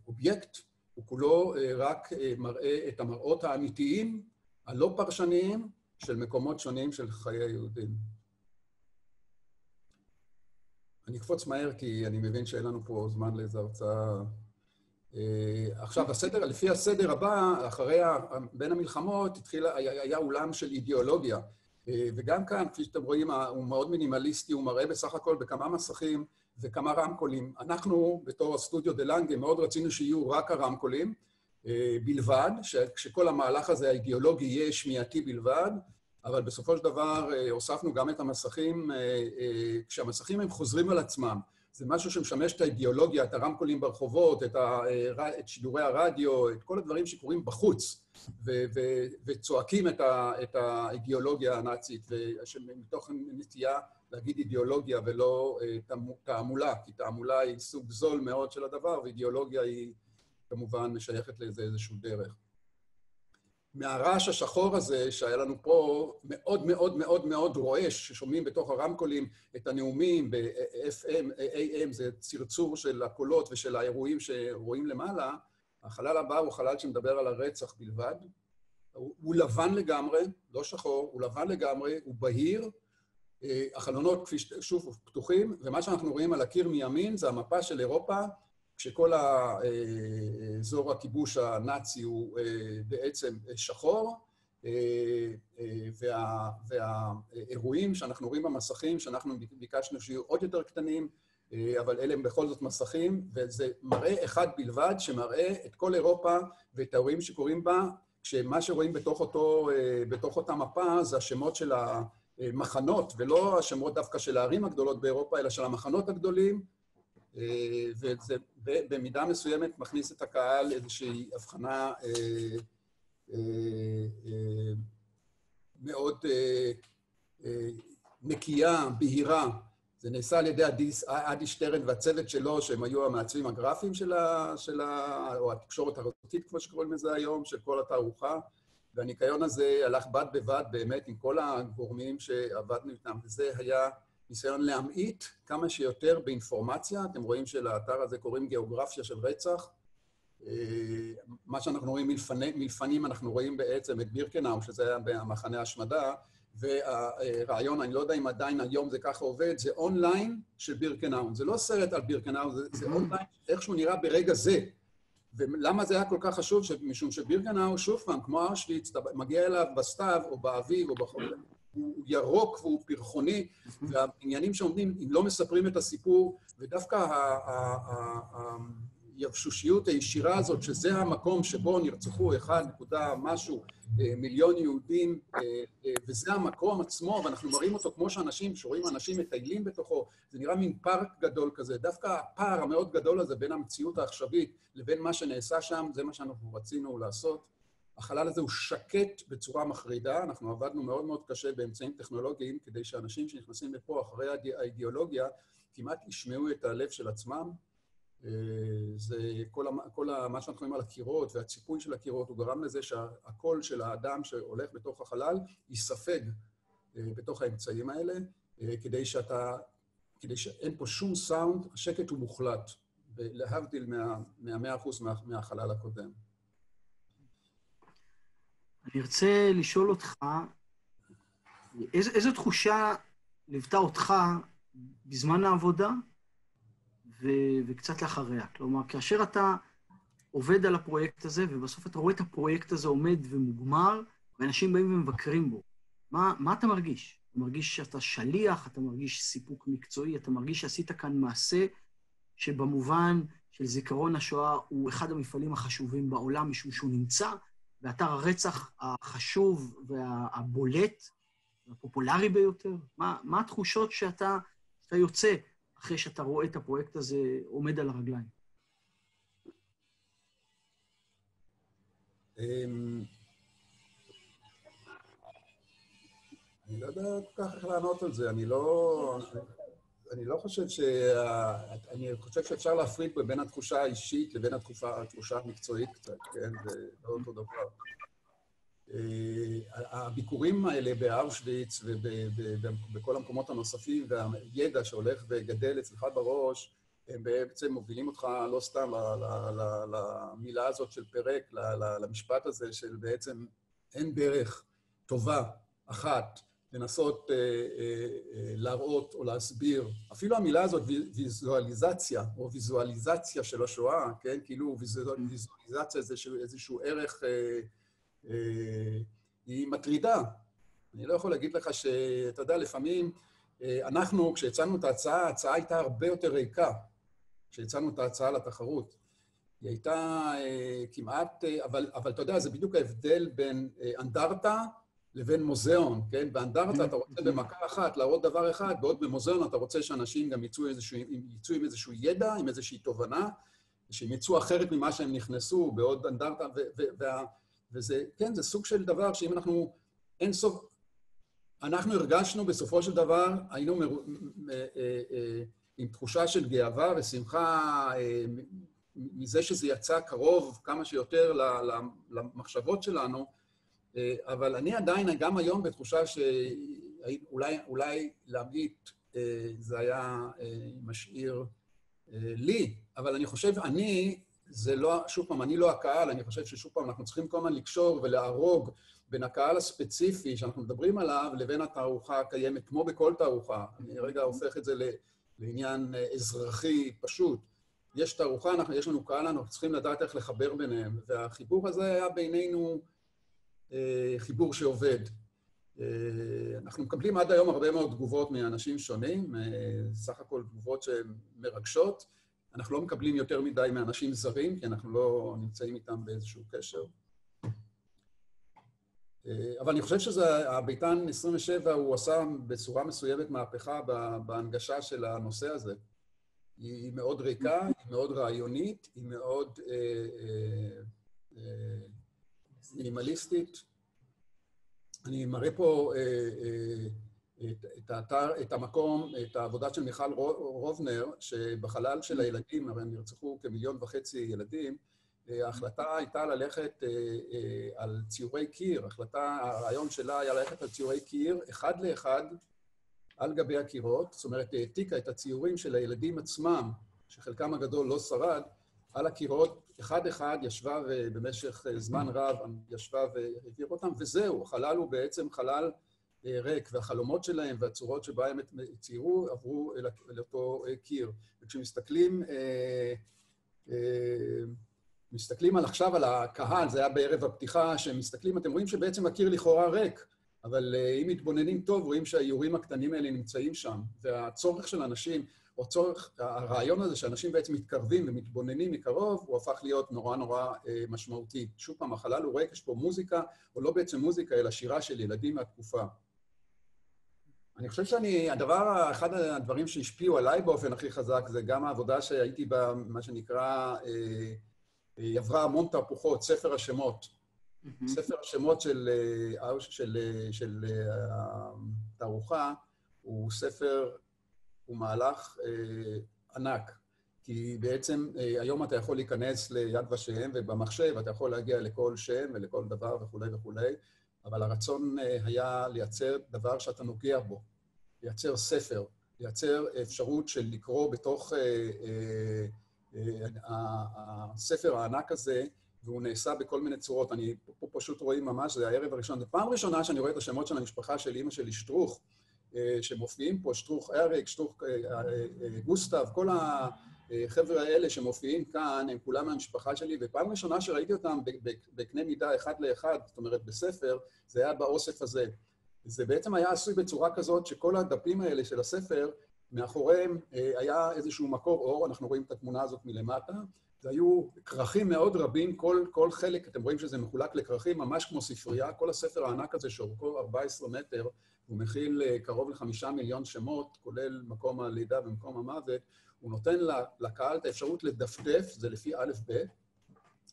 S2: אובייקט, הוא כולו רק מראה את המראות האמיתיים, הלא פרשניים, של מקומות שונים של חיי היהודים. אני אקפוץ מהר, כי אני מבין שאין לנו פה זמן לאיזו הרצאה... עכשיו, הסדר, לפי הסדר הבא, אחרי, בין המלחמות, התחיל, היה, אולם של אידיאולוגיה. וגם כאן, כפי שאתם רואים, הוא מאוד מינימליסטי, הוא מראה בסך הכל בכמה מסכים וכמה רמקולים. אנחנו, בתור הסטודיו דה לנגה, מאוד רצינו שיהיו רק הרמקולים בלבד, שכל המהלך הזה האידיאולוגי יהיה שמיעתי בלבד, אבל בסופו של דבר הוספנו גם את המסכים, כשהמסכים הם חוזרים על עצמם. זה משהו שמשמש את האידיאולוגיה, את הרמקולים ברחובות, את, ה, את שידורי הרדיו, את כל הדברים שקורים בחוץ, ו, ו, וצועקים את, ה, את האידיאולוגיה הנאצית, ומתוך נטייה להגיד אידיאולוגיה ולא תעמולה, כי תעמולה היא סוג זול מאוד של הדבר, ואידיאולוגיה היא כמובן משייכת לאיזה איזשהו דרך. מהרעש השחור הזה שהיה לנו פה, מאוד מאוד מאוד מאוד רועש, ששומעים בתוך הרמקולים את הנאומים ב-FM, AM, זה צרצור של הקולות ושל האירועים שרואים למעלה, החלל הבא הוא חלל שמדבר על הרצח בלבד. הוא, הוא לבן לגמרי, לא שחור, הוא לבן לגמרי, הוא בהיר, החלונות, כפי שוב, פתוחים, ומה שאנחנו רואים על הקיר מימין זה המפה של אירופה, כשכל אזור הכיבוש הנאצי הוא בעצם שחור, וה, והאירועים שאנחנו רואים במסכים, שאנחנו ביקשנו שיהיו עוד יותר קטנים, אבל אלה הם בכל זאת מסכים, וזה מראה אחד בלבד שמראה את כל אירופה ואת האירועים שקורים בה, כשמה שרואים בתוך, אותו, בתוך אותה מפה זה השמות של המחנות, ולא השמות דווקא של הערים הגדולות באירופה, אלא של המחנות הגדולים, וזה במידה מסוימת מכניס את הקהל לאיזושהי הבחנה מאוד נקייה, בהירה. זה נעשה על ידי אדי שטרן והצוות שלו, שהם היו המעצבים הגרפיים של ה... של ה... או התקשורת הרצותית, כמו שקוראים לזה היום, של כל התערוכה. והניקיון הזה הלך בד בבד באמת עם כל הגורמים שעבדנו איתם, וזה היה ניסיון להמעיט כמה שיותר באינפורמציה. אתם רואים שלאתר הזה קוראים גיאוגרפיה של רצח. מה שאנחנו רואים מלפני, מלפנים, אנחנו רואים בעצם את בירקנאו, שזה היה במחנה השמדה, והרעיון, אני לא יודע אם עדיין היום זה ככה עובד, זה אונליין של בירקנאו. זה לא סרט על בירקנאו, זה, זה אונליין, איך שהוא נראה ברגע זה. ולמה זה היה כל כך חשוב? משום שבירקנאו, שוב פעם, כמו ארשוויץ, אתה מגיע אליו בסתיו או באביב או בחול, הוא ירוק והוא פרחוני, והעניינים שעומדים, אם לא מספרים את הסיפור, ודווקא היבשושיות הישירה הזאת, שזה המקום שבו נרצחו אחד נקודה משהו מיליון יהודים, וזה המקום עצמו, ואנחנו מראים אותו כמו שאנשים, שרואים אנשים מטיילים בתוכו, זה נראה מין פארק גדול כזה. דווקא הפער המאוד גדול הזה בין המציאות העכשווית לבין מה שנעשה שם, זה מה שאנחנו רצינו לעשות. החלל הזה הוא שקט בצורה מחרידה, אנחנו עבדנו מאוד מאוד קשה באמצעים טכנולוגיים כדי שאנשים שנכנסים לפה אחרי האידיאולוגיה כמעט ישמעו את הלב של עצמם. זה כל, כל מה שאנחנו רואים על הקירות והציפוי של הקירות, הוא גרם לזה שהקול של האדם שהולך בתוך החלל ייספג בתוך האמצעים האלה, כדי שאתה, כדי שאין פה שום סאונד, השקט הוא מוחלט, להבדיל מהמאה אחוז מהחלל הקודם.
S1: אני רוצה לשאול אותך, איז, איזו תחושה ליוותה אותך בזמן העבודה ו- וקצת לאחריה? כלומר, כאשר אתה עובד על הפרויקט הזה, ובסוף אתה רואה את הפרויקט הזה עומד ומוגמר, ואנשים באים ומבקרים בו, מה, מה אתה מרגיש? אתה מרגיש שאתה שליח, אתה מרגיש סיפוק מקצועי, אתה מרגיש שעשית כאן מעשה שבמובן של זיכרון השואה הוא אחד המפעלים החשובים בעולם, משום שהוא נמצא באתר הרצח החשוב והבולט והפופולרי ביותר? מה, מה התחושות שאתה, שאתה יוצא אחרי שאתה רואה את הפרויקט הזה עומד על הרגליים?
S2: אמ, אני לא יודע כל כך איך לענות על זה, אני לא... אני לא חושב ש... אני חושב שאפשר להפריד בין התחושה האישית לבין התחושה, התחושה המקצועית קצת, כן? זה לא אותו דבר. אה, הביקורים האלה באושוויץ ובכל המקומות הנוספים והידע שהולך וגדל אצלך בראש, הם בעצם מובילים אותך לא סתם למילה הזאת של פרק, למשפט הזה של בעצם אין דרך טובה אחת לנסות אה, אה, להראות או להסביר, אפילו המילה הזאת, ויזואליזציה, או ויזואליזציה של השואה, כן? כאילו ויזואליזציה זה איזשהו ערך... אה, היא מטרידה. אני לא יכול להגיד לך שאתה יודע, לפעמים אה, אנחנו, כשהצענו את ההצעה, ההצעה הייתה הרבה יותר ריקה, כשהצענו את ההצעה לתחרות. היא הייתה אה, כמעט, אבל, אבל אתה יודע, זה בדיוק ההבדל בין אנדרטה לבין מוזיאון, כן? באנדרטה אתה רוצה במכה אחת להראות דבר אחד, ועוד במוזיאון אתה רוצה שאנשים גם יצאו, איזשהו, יצאו עם איזשהו ידע, עם איזושהי תובנה, שהם יצאו אחרת ממה שהם נכנסו, בעוד אנדרטה, וה... וזה, כן, זה סוג של דבר שאם אנחנו, אין סוף, אנחנו הרגשנו בסופו של דבר, היינו מר, אה, אה, אה, עם תחושה של גאווה ושמחה מזה שזה יצא קרוב כמה שיותר למחשבות שלנו, אבל אני עדיין, גם היום, בתחושה שאולי להמעיט זה היה משאיר לי, אבל אני חושב, אני, זה לא, שוב פעם, אני לא הקהל, אני חושב ששוב פעם, אנחנו צריכים כל הזמן לקשור ולהרוג בין הקהל הספציפי שאנחנו מדברים עליו לבין התערוכה הקיימת, כמו בכל תערוכה. אני רגע הופך את זה לעניין אה, אזרחי פשוט. יש תערוכה, אנחנו, יש לנו קהל, אנחנו צריכים לדעת איך לחבר ביניהם. והחיבור הזה היה בינינו חיבור שעובד. אנחנו מקבלים עד היום הרבה מאוד תגובות מאנשים שונים, סך הכל תגובות שהן מרגשות. אנחנו לא מקבלים יותר מדי מאנשים זרים, כי אנחנו לא נמצאים איתם באיזשהו קשר. אבל אני חושב שהביתן 27, הוא עשה בצורה מסוימת מהפכה בהנגשה של הנושא הזה. היא מאוד ריקה, היא מאוד רעיונית, היא מאוד אה, אה, אה, מינימליסטית. אני מראה פה את האתר, את המקום, את העבודה של מיכל רובנר, שבחלל של הילדים, הרי נרצחו כמיליון וחצי ילדים, ההחלטה הייתה ללכת על ציורי קיר, החלטה, הרעיון שלה היה ללכת על ציורי קיר, אחד לאחד, על גבי הקירות, זאת אומרת, העתיקה את הציורים של הילדים עצמם, שחלקם הגדול לא שרד, על הקירות, אחד-אחד ישבה ובמשך זמן רב ישבה והעבירה אותם, וזהו, החלל הוא בעצם חלל אה, ריק, והחלומות שלהם והצורות שבה הם ציירו עברו אל, אותו אה, קיר. וכשמסתכלים אה, מסתכלים על עכשיו על הקהל, זה היה בערב הפתיחה, שמסתכלים, אתם רואים שבעצם הקיר לכאורה ריק. אבל אה, אם מתבוננים טוב, רואים שהאיורים הקטנים האלה נמצאים שם. והצורך של אנשים, או צורך, הרעיון הזה שאנשים בעצם מתקרבים ומתבוננים מקרוב, הוא הפך להיות נורא נורא אה, משמעותי. שוב פעם, החלל הוא ריק, יש פה מוזיקה, או לא בעצם מוזיקה, אלא שירה של ילדים מהתקופה. אני חושב שאני, הדבר, אחד הדברים שהשפיעו עליי באופן הכי חזק, זה גם העבודה שהייתי בה, מה שנקרא, אה, אה היא עברה המון תהפוכות, ספר השמות. Mm-hmm. ספר השמות של, אה, של, אה, של, של התערוכה הוא ספר, הוא מהלך אה, ענק. כי בעצם היום אתה יכול להיכנס ליד ושם, ובמחשב אתה יכול להגיע לכל שם ולכל דבר וכולי וכולי, אבל הרצון היה לייצר דבר שאתה נוגע בו, לייצר ספר, לייצר אפשרות של לקרוא בתוך אה, אה, אה, הספר הענק הזה, והוא נעשה בכל מיני צורות. אני פה פשוט רואים ממש, זה הערב הראשון. זו פעם ראשונה שאני רואה את השמות של המשפחה של אימא שלי, שטרוך, אה, שמופיעים פה, שטרוך אריק, שטרוך אה, אה, גוסטב, כל החבר'ה האלה שמופיעים כאן, הם כולם מהמשפחה שלי, ופעם ראשונה שראיתי אותם בקנה מידה אחד לאחד, זאת אומרת בספר, זה היה באוסף הזה. זה בעצם היה עשוי בצורה כזאת שכל הדפים האלה של הספר, מאחוריהם היה איזשהו מקור אור, אנחנו רואים את התמונה הזאת מלמטה, זה היו כרכים מאוד רבים, כל, כל חלק, אתם רואים שזה מחולק לכרכים, ממש כמו ספרייה, כל הספר הענק הזה שאורכו 14 מטר, הוא מכיל אה, קרוב לחמישה מיליון שמות, כולל מקום הלידה ומקום המוות, הוא נותן לקהל את האפשרות לדפדף, זה לפי א'-ב',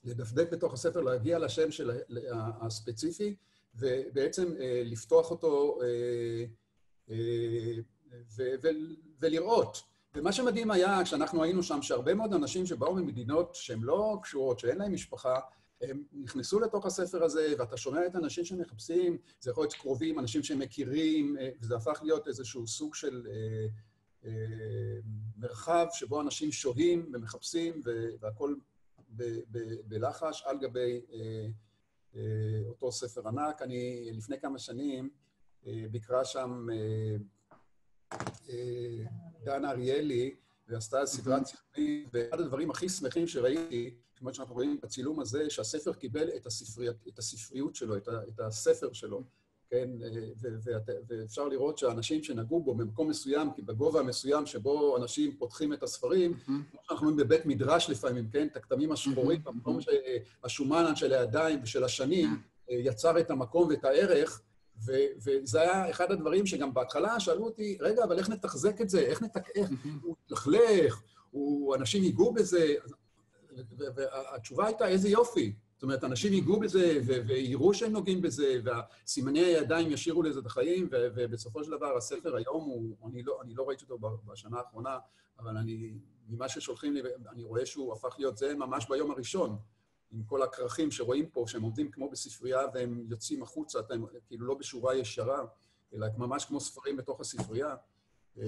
S2: לדפדף בתוך הספר, להגיע לשם של הספציפי, ובעצם אה, לפתוח אותו אה, ולראות. ומה שמדהים היה, כשאנחנו היינו שם, שהרבה מאוד אנשים שבאו ממדינות שהן לא קשורות, שאין להן משפחה, הם נכנסו לתוך הספר הזה, ואתה שומע את האנשים שמחפשים, זה יכול להיות קרובים, אנשים שהם מכירים, אה, וזה הפך להיות איזשהו סוג של אה, אה, מרחב שבו אנשים שוהים ומחפשים, והכול בלחש על גבי אה, אה, אותו ספר ענק. אני לפני כמה שנים אה, ביקרה שם אה, אה, דנה אריאלי, ועשתה סדרת ספרים, ואחד הדברים הכי שמחים שראיתי, כמו שאנחנו רואים בצילום הזה, שהספר קיבל את, הספרי, את הספריות שלו, את, ה, את הספר שלו, כן? אה, ואפשר לראות שאנשים שנגעו בו במקום מסוים, כי בגובה המסוים שבו אנשים פותחים את הספרים, כמו שאנחנו רואים בבית מדרש לפעמים, כן? את הכתמים השחורים, במקום שהשומן של הידיים ושל השנים אה, יצר את המקום ואת הערך, ו- וזה היה אחד הדברים שגם בהתחלה שאלו אותי, רגע, אבל איך נתחזק את זה? איך נתק... איך? הוא התלכלך, אנשים ייגעו בזה. והתשובה הייתה, איזה יופי. זאת אומרת, אנשים ייגעו בזה ויראו שהם נוגעים בזה, והסימני הידיים ישאירו לזה את החיים, ובסופו של דבר הספר היום הוא, אני לא, אני לא ראיתי אותו בשנה האחרונה, אבל אני, ממה ששולחים לי, אני רואה שהוא הפך להיות זה ממש ביום הראשון. עם כל הכרכים שרואים פה, שהם עומדים כמו בספרייה והם יוצאים החוצה, אתם כאילו לא בשורה ישרה, אלא ממש כמו ספרים בתוך הספרייה. אה,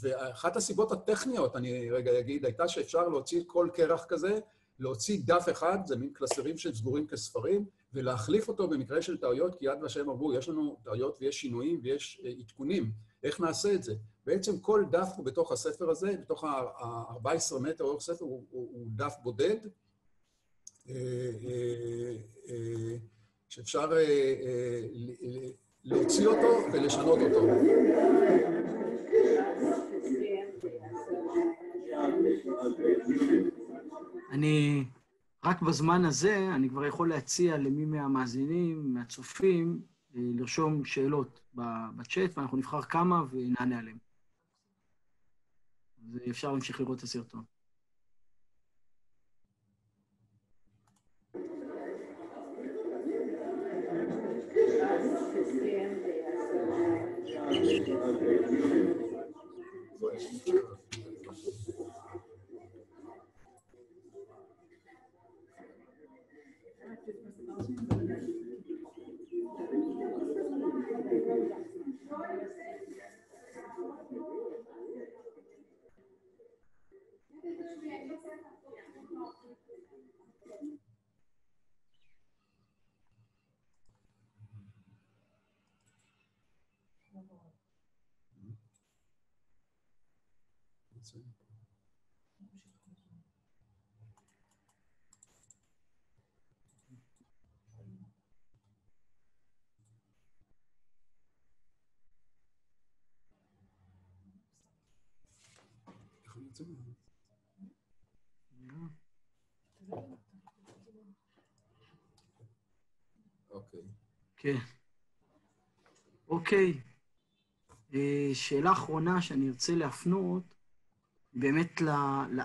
S2: ואחת הסיבות הטכניות, אני רגע אגיד, הייתה שאפשר להוציא כל קרח כזה, להוציא דף אחד, זה מין קלסרים שסגורים כספרים, ולהחליף אותו במקרה של טעויות, כי יד ושם אמרו, יש לנו טעויות ויש שינויים ויש אה, עדכונים, איך נעשה את זה? בעצם כל דף הוא בתוך הספר הזה, בתוך ה-14 מטר אורך ספר, הוא, הוא, הוא דף בודד, שאפשר להוציא אותו ולשנות אותו.
S1: אני, רק בזמן הזה, אני כבר יכול להציע למי מהמאזינים, מהצופים, לרשום שאלות בצ'אט, ואנחנו נבחר כמה ונענה עליהן. ואפשר להמשיך לראות את הסרטון.
S2: אוקיי.
S1: כן. אוקיי. אה, שאלה אחרונה שאני ארצה להפנות, באמת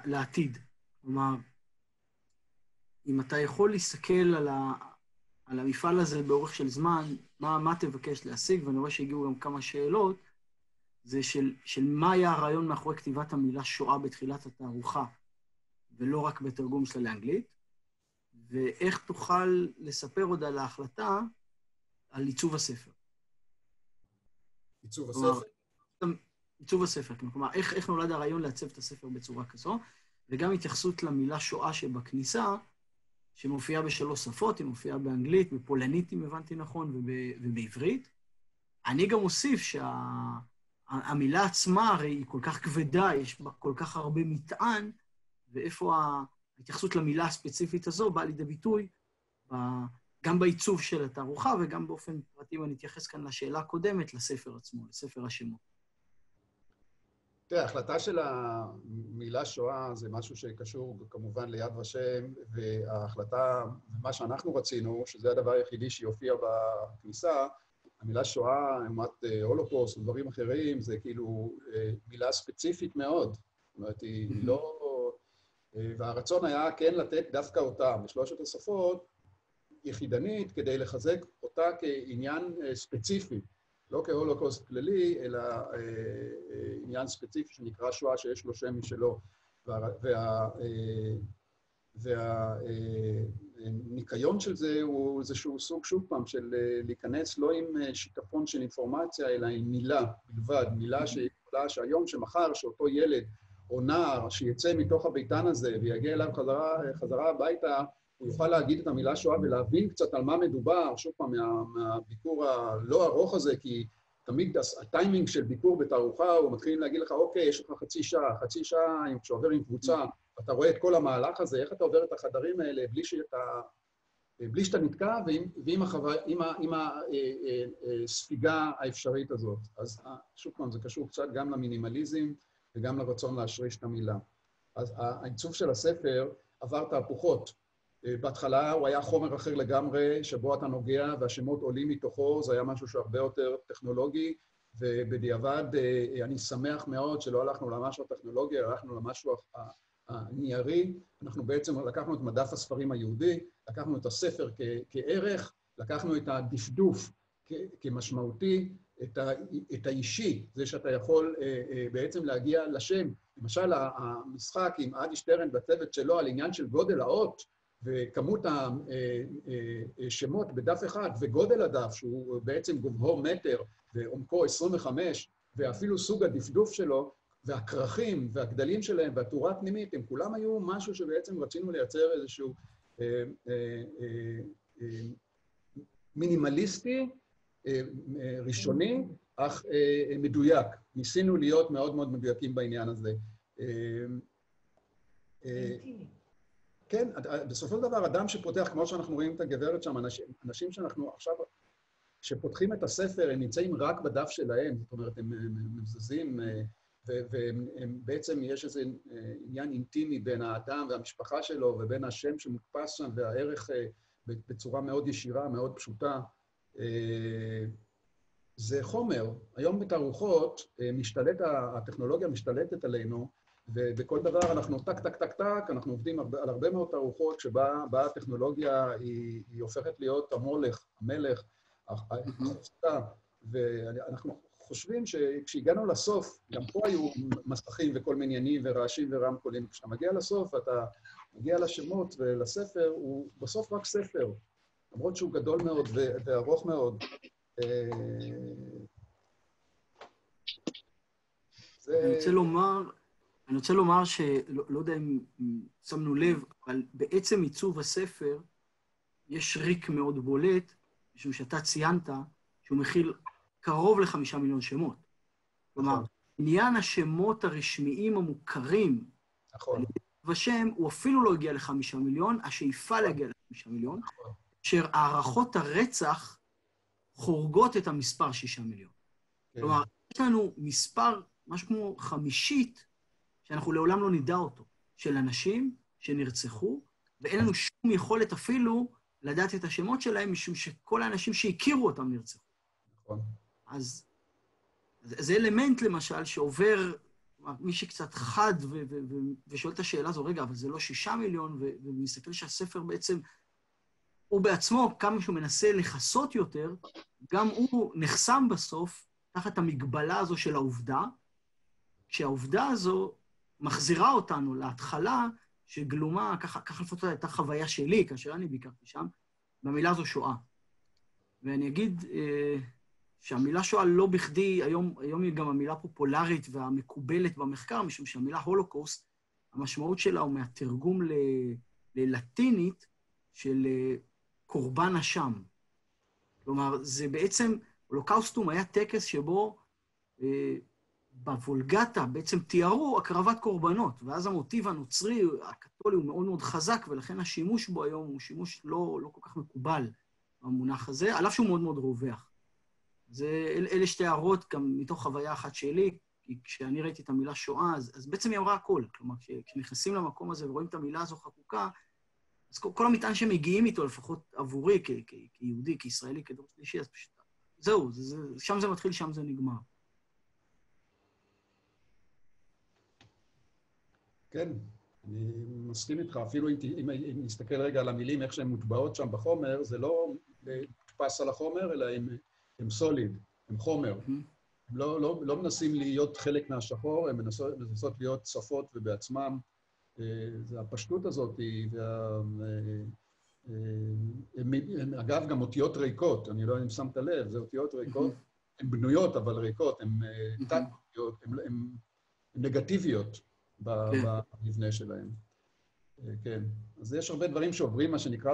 S1: לעתיד. כלומר, אם אתה יכול להסתכל על, ה, על המפעל הזה באורך של זמן, מה, מה תבקש להשיג, ואני רואה שהגיעו גם כמה שאלות, זה של, של מה היה הרעיון מאחורי כתיבת המילה שואה בתחילת התערוכה, ולא רק בתרגום שלה לאנגלית, ואיך תוכל לספר עוד על ההחלטה על עיצוב הספר.
S2: עיצוב הספר?
S1: עיצוב הספר, כלומר, איך, איך נולד הרעיון לעצב את הספר בצורה כזו, וגם התייחסות למילה שואה שבכניסה, שמופיעה בשלוש שפות, היא מופיעה באנגלית, בפולנית, אם הבנתי נכון, וב, ובעברית. אני גם אוסיף שהמילה שה, עצמה הרי היא כל כך כבדה, יש בה כל כך הרבה מטען, ואיפה ההתייחסות למילה הספציפית הזו באה לידי ביטוי גם בעיצוב של התערוכה וגם באופן פרטי, ואני אתייחס כאן לשאלה הקודמת, לספר עצמו, לספר השמות.
S2: תראה, ההחלטה של המילה שואה זה משהו שקשור כמובן ליד ושם, וההחלטה, מה שאנחנו רצינו, שזה הדבר היחידי שיופיע בכניסה, המילה שואה, לעומת אה, הולוקוסט ודברים אחרים, זה כאילו אה, מילה ספציפית מאוד. זאת אומרת, היא לא... אה, והרצון היה כן לתת דווקא אותה בשלושת השפות, יחידנית, כדי לחזק אותה כעניין ספציפי. לא כהולוקוסט כללי, אלא אה, אה, עניין ספציפי שנקרא שואה שיש לו שם משלו. והניקיון וה, של זה הוא איזשהו סוג, שוב פעם, של להיכנס לא עם שיטפון של אינפורמציה, אלא עם מילה בלבד, מילה שיכולה שהיום, שמחר, שאותו ילד או נער שיצא מתוך הביתן הזה ויגיע אליו חזרה, חזרה הביתה, הוא יוכל להגיד את המילה שואה ולהבין קצת על מה מדובר, שוב פעם, מה, מהביקור הלא ארוך הזה, כי תמיד הטיימינג של ביקור בתערוכה, הוא מתחיל להגיד לך, אוקיי, יש לך חצי שעה, חצי שעה, כשעובר עם קבוצה, אתה רואה את כל המהלך הזה, איך אתה עובר את החדרים האלה בלי שאתה, בלי שאתה נתקע ועם, ועם החווה, עם, עם הספיגה אה, אה, אה, האפשרית הזאת. אז שוב פעם, זה קשור קצת גם למינימליזם וגם לרצון להשריש את המילה. אז העיצוב של הספר עבר תהפוכות. אה, בהתחלה הוא היה חומר אחר לגמרי, שבו אתה נוגע והשמות עולים מתוכו, זה היה משהו שהרבה יותר טכנולוגי, ובדיעבד אה, אני שמח מאוד שלא הלכנו למשהו הטכנולוגי, הלכנו למשהו הניירי. אנחנו בעצם לקחנו את מדף הספרים היהודי, לקחנו את הספר כערך, לקחנו את הדפדוף כמשמעותי, את, את האישי, זה שאתה יכול אה, בעצם להגיע לשם. למשל, המשחק עם אדי שטרן והצוות שלו על עניין של גודל האות, וכמות השמות אה, אה, בדף אחד, וגודל הדף, שהוא בעצם גובהו מטר ועומקו 25, ואפילו סוג הדפדוף שלו, והכרכים והגדלים שלהם והטורה הפנימית, הם כולם היו משהו שבעצם רצינו לייצר איזשהו אה, מינימליסטי, ראשוני, אך מדויק. ניסינו להיות מאוד מאוד מדויקים בעניין הזה. כן, בסופו של דבר, אדם שפותח, כמו שאנחנו רואים את הגברת שם, אנשים, אנשים שאנחנו עכשיו, שפותחים את הספר, הם נמצאים רק בדף שלהם, זאת אומרת, הם מבזזים, ובעצם יש איזה עניין אינטימי בין האדם והמשפחה שלו ובין השם שמודפס שם והערך בצורה מאוד ישירה, מאוד פשוטה. זה חומר. היום בתערוכות משתלט, הטכנולוגיה משתלטת עלינו, ובכל דבר אנחנו טק, טק, טק, טק, אנחנו עובדים על הרבה מאוד תערוכות שבה הטכנולוגיה היא, היא הופכת להיות המולך, המלך, החוצה, ואנחנו חושבים שכשהגענו לסוף, גם פה היו מסכים וכל מיני עניינים ורעשים ורמקולים, כשאתה מגיע לסוף, אתה מגיע לשמות ולספר, הוא בסוף רק ספר, למרות שהוא גדול מאוד וארוך מאוד. אה,
S1: אני רוצה לומר, אני רוצה לומר שלא לא יודע אם שמנו לב, אבל בעצם עיצוב הספר יש ריק מאוד בולט, משום שאתה ציינת שהוא מכיל קרוב לחמישה מיליון שמות. כלומר, נכון. עניין השמות הרשמיים המוכרים,
S2: נכון.
S1: בשם, הוא אפילו לא הגיע לחמישה מיליון, השאיפה להגיע לחמישה מיליון, נכון. אשר הערכות הרצח חורגות את המספר שישה מיליון. כן. כלומר, יש לנו מספר, משהו כמו חמישית, שאנחנו לעולם לא נדע אותו, של אנשים שנרצחו, ואין לנו שום יכולת אפילו לדעת את השמות שלהם, משום שכל האנשים שהכירו אותם נרצחו.
S2: נכון.
S1: אז זה אלמנט, למשל, שעובר, מי שקצת חד ושואל את השאלה הזו, רגע, אבל זה לא שישה מיליון, ומסתכל שהספר בעצם, הוא בעצמו, כמה שהוא מנסה לכסות יותר, גם הוא נחסם בסוף תחת המגבלה הזו של העובדה, כשהעובדה הזו מחזירה אותנו להתחלה שגלומה, ככה, ככה לפחות הייתה חוויה שלי, כאשר אני ביקרתי שם, במילה הזו שואה. ואני אגיד אה, שהמילה שואה לא בכדי, היום, היום היא גם המילה הפופולרית והמקובלת במחקר, משום שהמילה הולוקוסט, המשמעות שלה הוא מהתרגום ל, ללטינית של אה, קורבן אשם. כלומר, זה בעצם, הולוקאוסטום היה טקס שבו אה, בוולגטה בעצם תיארו הקרבת קורבנות, ואז המוטיב הנוצרי, הקתולי, הוא מאוד מאוד חזק, ולכן השימוש בו היום הוא שימוש לא, לא כל כך מקובל במונח הזה, על אף שהוא מאוד מאוד רווח. זה, אל, אלה שתי הערות גם מתוך חוויה אחת שלי, כי כשאני ראיתי את המילה שואה, אז, אז בעצם היא אמרה הכל. כלומר, כשנכנסים למקום הזה ורואים את המילה הזו חקוקה, אז כל, כל המטען שמגיעים איתו, לפחות עבורי, כ, כ, כיהודי, כישראלי, כדור שלישי, אז פשוט... זהו, זה, זה, שם זה מתחיל, שם זה נגמר.
S2: כן, אני מסכים איתך, אפילו אם, אם, אם נסתכל רגע על המילים, איך שהן מוטבעות שם בחומר, זה לא מודפס על החומר, אלא הם, הם סוליד, הם חומר. Mm-hmm. הם לא, לא, לא מנסים להיות חלק מהשחור, הם מנסות, מנסות להיות צפות ובעצמם. אה, זה הפשטות הזאת, וה... אה, הם, הם, אגב, גם אותיות ריקות, אני לא יודע אם שמת לב, זה אותיות ריקות. הן בנויות אבל ריקות, הן. תת-אותיות, הן נגטיביות. כן. במבנה שלהם. אה, כן. אז יש הרבה דברים שעוברים, מה שנקרא,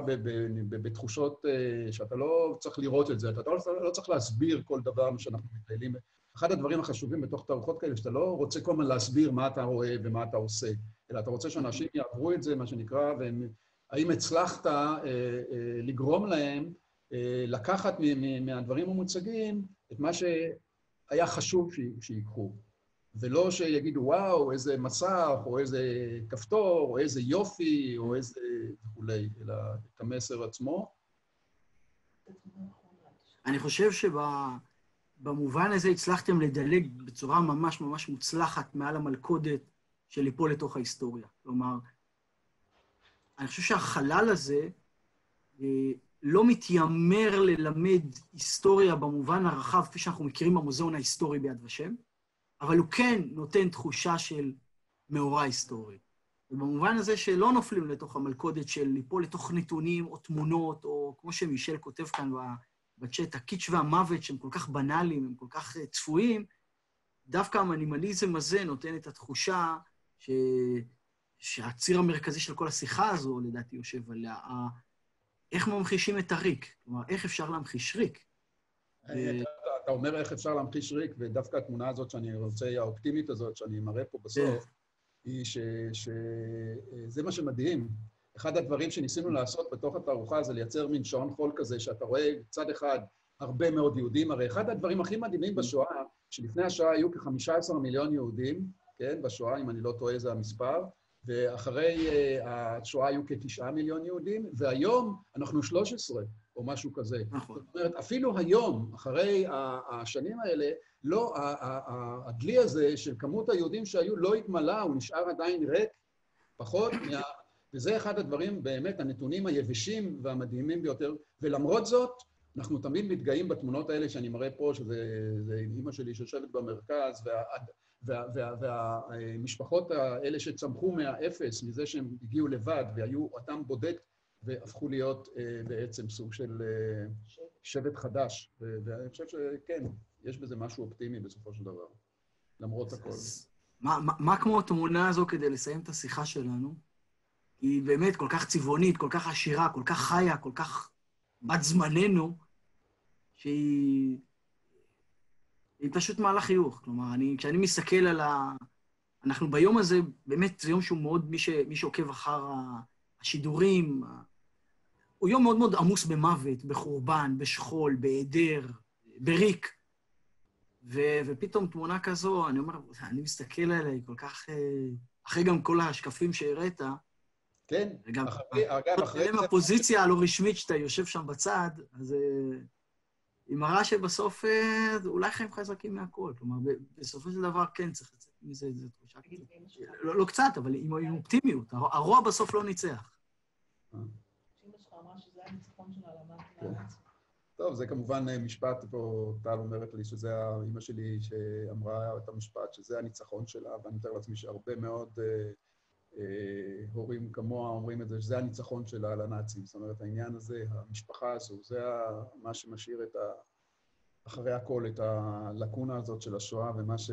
S2: בתחושות אה, שאתה לא צריך לראות את זה, אתה לא, לא צריך להסביר כל דבר שאנחנו מטיילים. אחד הדברים החשובים בתוך תערוכות כאלה, שאתה לא רוצה כל הזמן להסביר מה אתה רואה ומה אתה עושה, אלא אתה רוצה שאנשים יעברו את זה, מה שנקרא, והאם הצלחת אה, לגרום להם לקחת מהדברים המוצגים את מה שהיה חשוב שיקחו. ולא שיגידו, וואו, איזה מסך, או איזה כפתור, או איזה יופי, או איזה וכולי, אלא את המסר עצמו.
S1: אני חושב שבמובן הזה הצלחתם לדלג בצורה ממש ממש מוצלחת מעל המלכודת של ליפול לתוך ההיסטוריה. כלומר, אני חושב שהחלל הזה אה, לא מתיימר ללמד היסטוריה במובן הרחב, כפי שאנחנו מכירים במוזיאון ההיסטורי ביד ושם, אבל הוא כן נותן תחושה של מאורע היסטורי. ובמובן הזה שלא נופלים לתוך המלכודת של ליפול לתוך נתונים או תמונות, או כמו שמישל כותב כאן בצ'אט, הקיץ' והמוות שהם כל כך בנאליים, הם כל כך אה, צפויים, דווקא המינימליזם הזה נותן את התחושה ש... שהציר המרכזי של כל השיחה הזו, לדעתי, יושב עליה, איך ממחישים את הריק. כלומר, איך אפשר להמחיש ריק?
S2: אתה אומר איך אפשר להמחיש ריק, ודווקא התמונה הזאת שאני רוצה, האופטימית הזאת שאני מראה פה בסוף. היא שזה מה שמדהים. אחד הדברים שניסינו לעשות בתוך התערוכה זה לייצר מין שעון חול כזה, שאתה רואה מצד אחד הרבה מאוד יהודים. הרי אחד הדברים הכי מדהימים בשואה, שלפני השואה היו כ-15 מיליון יהודים, כן, בשואה, אם אני לא טועה זה המספר, ואחרי uh, השואה היו כתשעה מיליון יהודים, והיום אנחנו 13, או משהו כזה.
S1: נכון.
S2: זאת אומרת, אפילו היום, אחרי השנים האלה, לא, הדלי הזה של כמות היהודים שהיו לא התמלא, הוא נשאר עדיין ריק, פחות מה... וזה אחד הדברים, באמת, הנתונים היבשים והמדהימים ביותר. ולמרות זאת, אנחנו תמיד מתגאים בתמונות האלה שאני מראה פה, שזה אימא שלי שיושבת במרכז, וה, והמשפחות האלה שצמחו מהאפס, מזה שהם הגיעו לבד והיו אדם בודד, והפכו להיות אה, בעצם סוג של אה, שבט חדש. ואני חושב שכן, יש בזה משהו אופטימי בסופו של דבר, למרות הכל.
S1: מה, מה, מה כמו התמונה הזו כדי לסיים את השיחה שלנו? היא באמת כל כך צבעונית, כל כך עשירה, כל כך חיה, כל כך בת זמננו, שהיא היא פשוט מעלה חיוך. כלומר, אני, כשאני מסתכל על ה... אנחנו ביום הזה, באמת, זה יום שהוא מאוד, מי, ש, מי שעוקב אחר השידורים, הוא יום מאוד מאוד עמוס במוות, בחורבן, בשכול, בהיעדר, בריק. ו, ופתאום תמונה כזו, אני אומר, אני מסתכל עליה, כל כך... אה, אחרי גם כל השקפים שהראית,
S2: כן,
S1: וגם, אחרי, אגב, אחרי זה... הפוזיציה הלא רשמית שאתה יושב שם בצד, אז אה, היא מראה שבסוף אה, אולי חיים חזקים מהכל. כלומר, בסופו של דבר כן צריך לצאת מזה איזו תחושה קצת. לא, לא קצת, אבל עם, אופטימיות. הרוע בסוף לא ניצח.
S2: כן. טוב, זה כמובן אה, משפט, פה טל אומרת לי שזה אימא שלי שאמרה את המשפט, שזה הניצחון שלה, ואני מתאר לעצמי שהרבה מאוד אה, הורים כמוה אומרים את זה, שזה הניצחון שלה על הנאצים. זאת אומרת, העניין הזה, המשפחה הזו, זה מה שמשאיר את ה... אחרי הכל את הלקונה הזאת של השואה, ומה ש...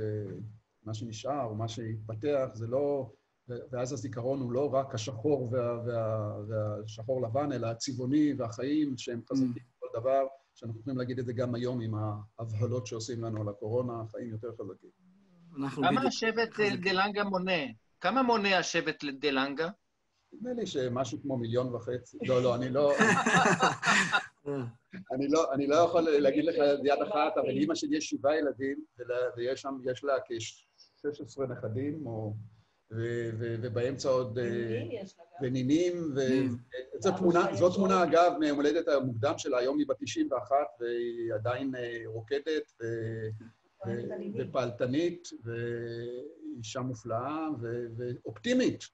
S2: מה שנשאר, מה שהתפתח, זה לא... ואז הזיכרון הוא לא רק השחור וה, וה, והשחור לבן, אלא הצבעוני והחיים שהם חזקים בכל mm. דבר, שאנחנו יכולים להגיד את זה גם היום עם ההבהלות שעושים לנו על הקורונה, החיים יותר חזקים.
S3: כמה השבט דלנגה מונה? כמה מונה השבט דלנגה?
S2: נדמה לי שמשהו כמו מיליון וחצי. לא, לא, אני לא... אני לא, אני לא יכול להגיד לך יד אחת, אבל לאמא שלי יש שבעה ילדים, ויש שם, יש לה כ-16 נכדים, או... ובאמצע עוד... ונינים, וזו תמונה, אגב, מיום הולדת המוקדם שלה, היום היא בת 91, והיא עדיין אה, רוקדת ופעלתנית, ואישה מופלאה ואופטימית.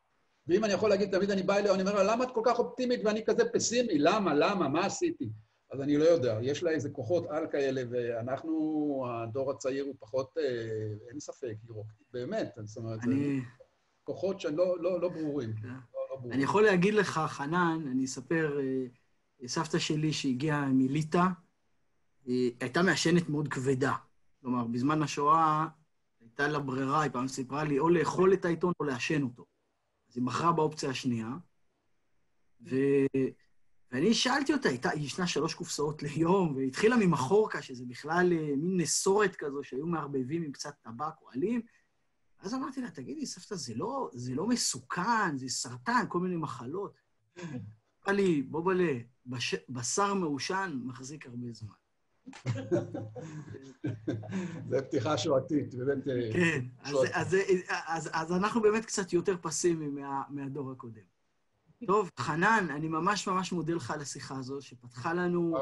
S2: ואם אני יכול להגיד, תמיד אני בא אליה, אני אומר לה, למה את כל כך אופטימית ואני כזה פסימי? למה? למה? מה עשיתי? אז אני לא יודע. יש לה איזה כוחות על כאלה, ואנחנו, הדור הצעיר הוא פחות, אה, אין ספק, באמת, זאת אומרת, אני... כוחות שהם לא, לא, ברורים. כן. לא,
S1: לא ברורים. אני יכול להגיד לך, חנן, אני אספר, אה, סבתא שלי שהגיעה מליטא, היא הייתה מעשנת מאוד כבדה. כלומר, בזמן השואה הייתה לה ברירה, היא פעם סיפרה לי, או לאכול את העיתון או לעשן אותו. אז היא בחרה באופציה השנייה, ו... ואני שאלתי אותה, הייתה, היא ישנה שלוש קופסאות ליום, והתחילה ממחורקה, שזה בכלל אה, מין נסורת כזו שהיו מערבבים עם קצת טבק או עלים, אז אמרתי לה, תגידי, סבתא, זה לא, זה לא מסוכן, זה סרטן, כל מיני מחלות. אמרה לי, בובלה, בש... בשר מעושן מחזיק הרבה זמן.
S2: זו פתיחה שואתית, באמת...
S1: אה, כן, אז, אז, אז, אנחנו באמת קצת יותר פסימיים מה, מהדור הקודם. טוב, חנן, אני ממש ממש מודה לך על השיחה הזו, שפתחה לנו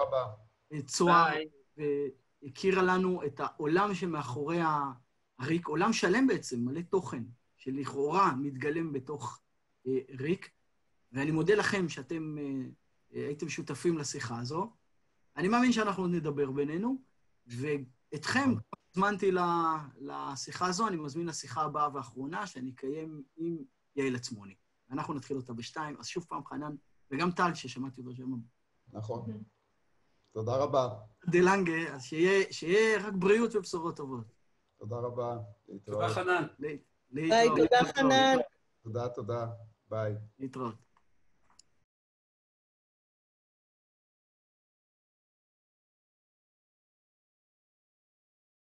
S1: צוהר והכירה לנו את העולם שמאחורי הריק, עולם שלם בעצם, מלא תוכן, שלכאורה מתגלם בתוך אה, ריק, ואני מודה לכם שאתם אה, אה, הייתם שותפים לשיחה הזו. אני מאמין שאנחנו עוד נדבר בינינו, ואתכם הזמנתי לשיחה הזו, אני מזמין לשיחה הבאה והאחרונה, שאני אקיים עם יעל עצמוני. אנחנו נתחיל אותה בשתיים, אז שוב פעם, חנן, וגם טל, ששמעתי אותו שם.
S2: נכון. תודה רבה.
S1: דלנגה, אז שיהיה רק בריאות ובשורות טובות.
S2: תודה רבה.
S4: תודה, חנן.
S5: ביי, תודה, חנן.
S2: תודה, תודה. ביי.
S1: להתראות.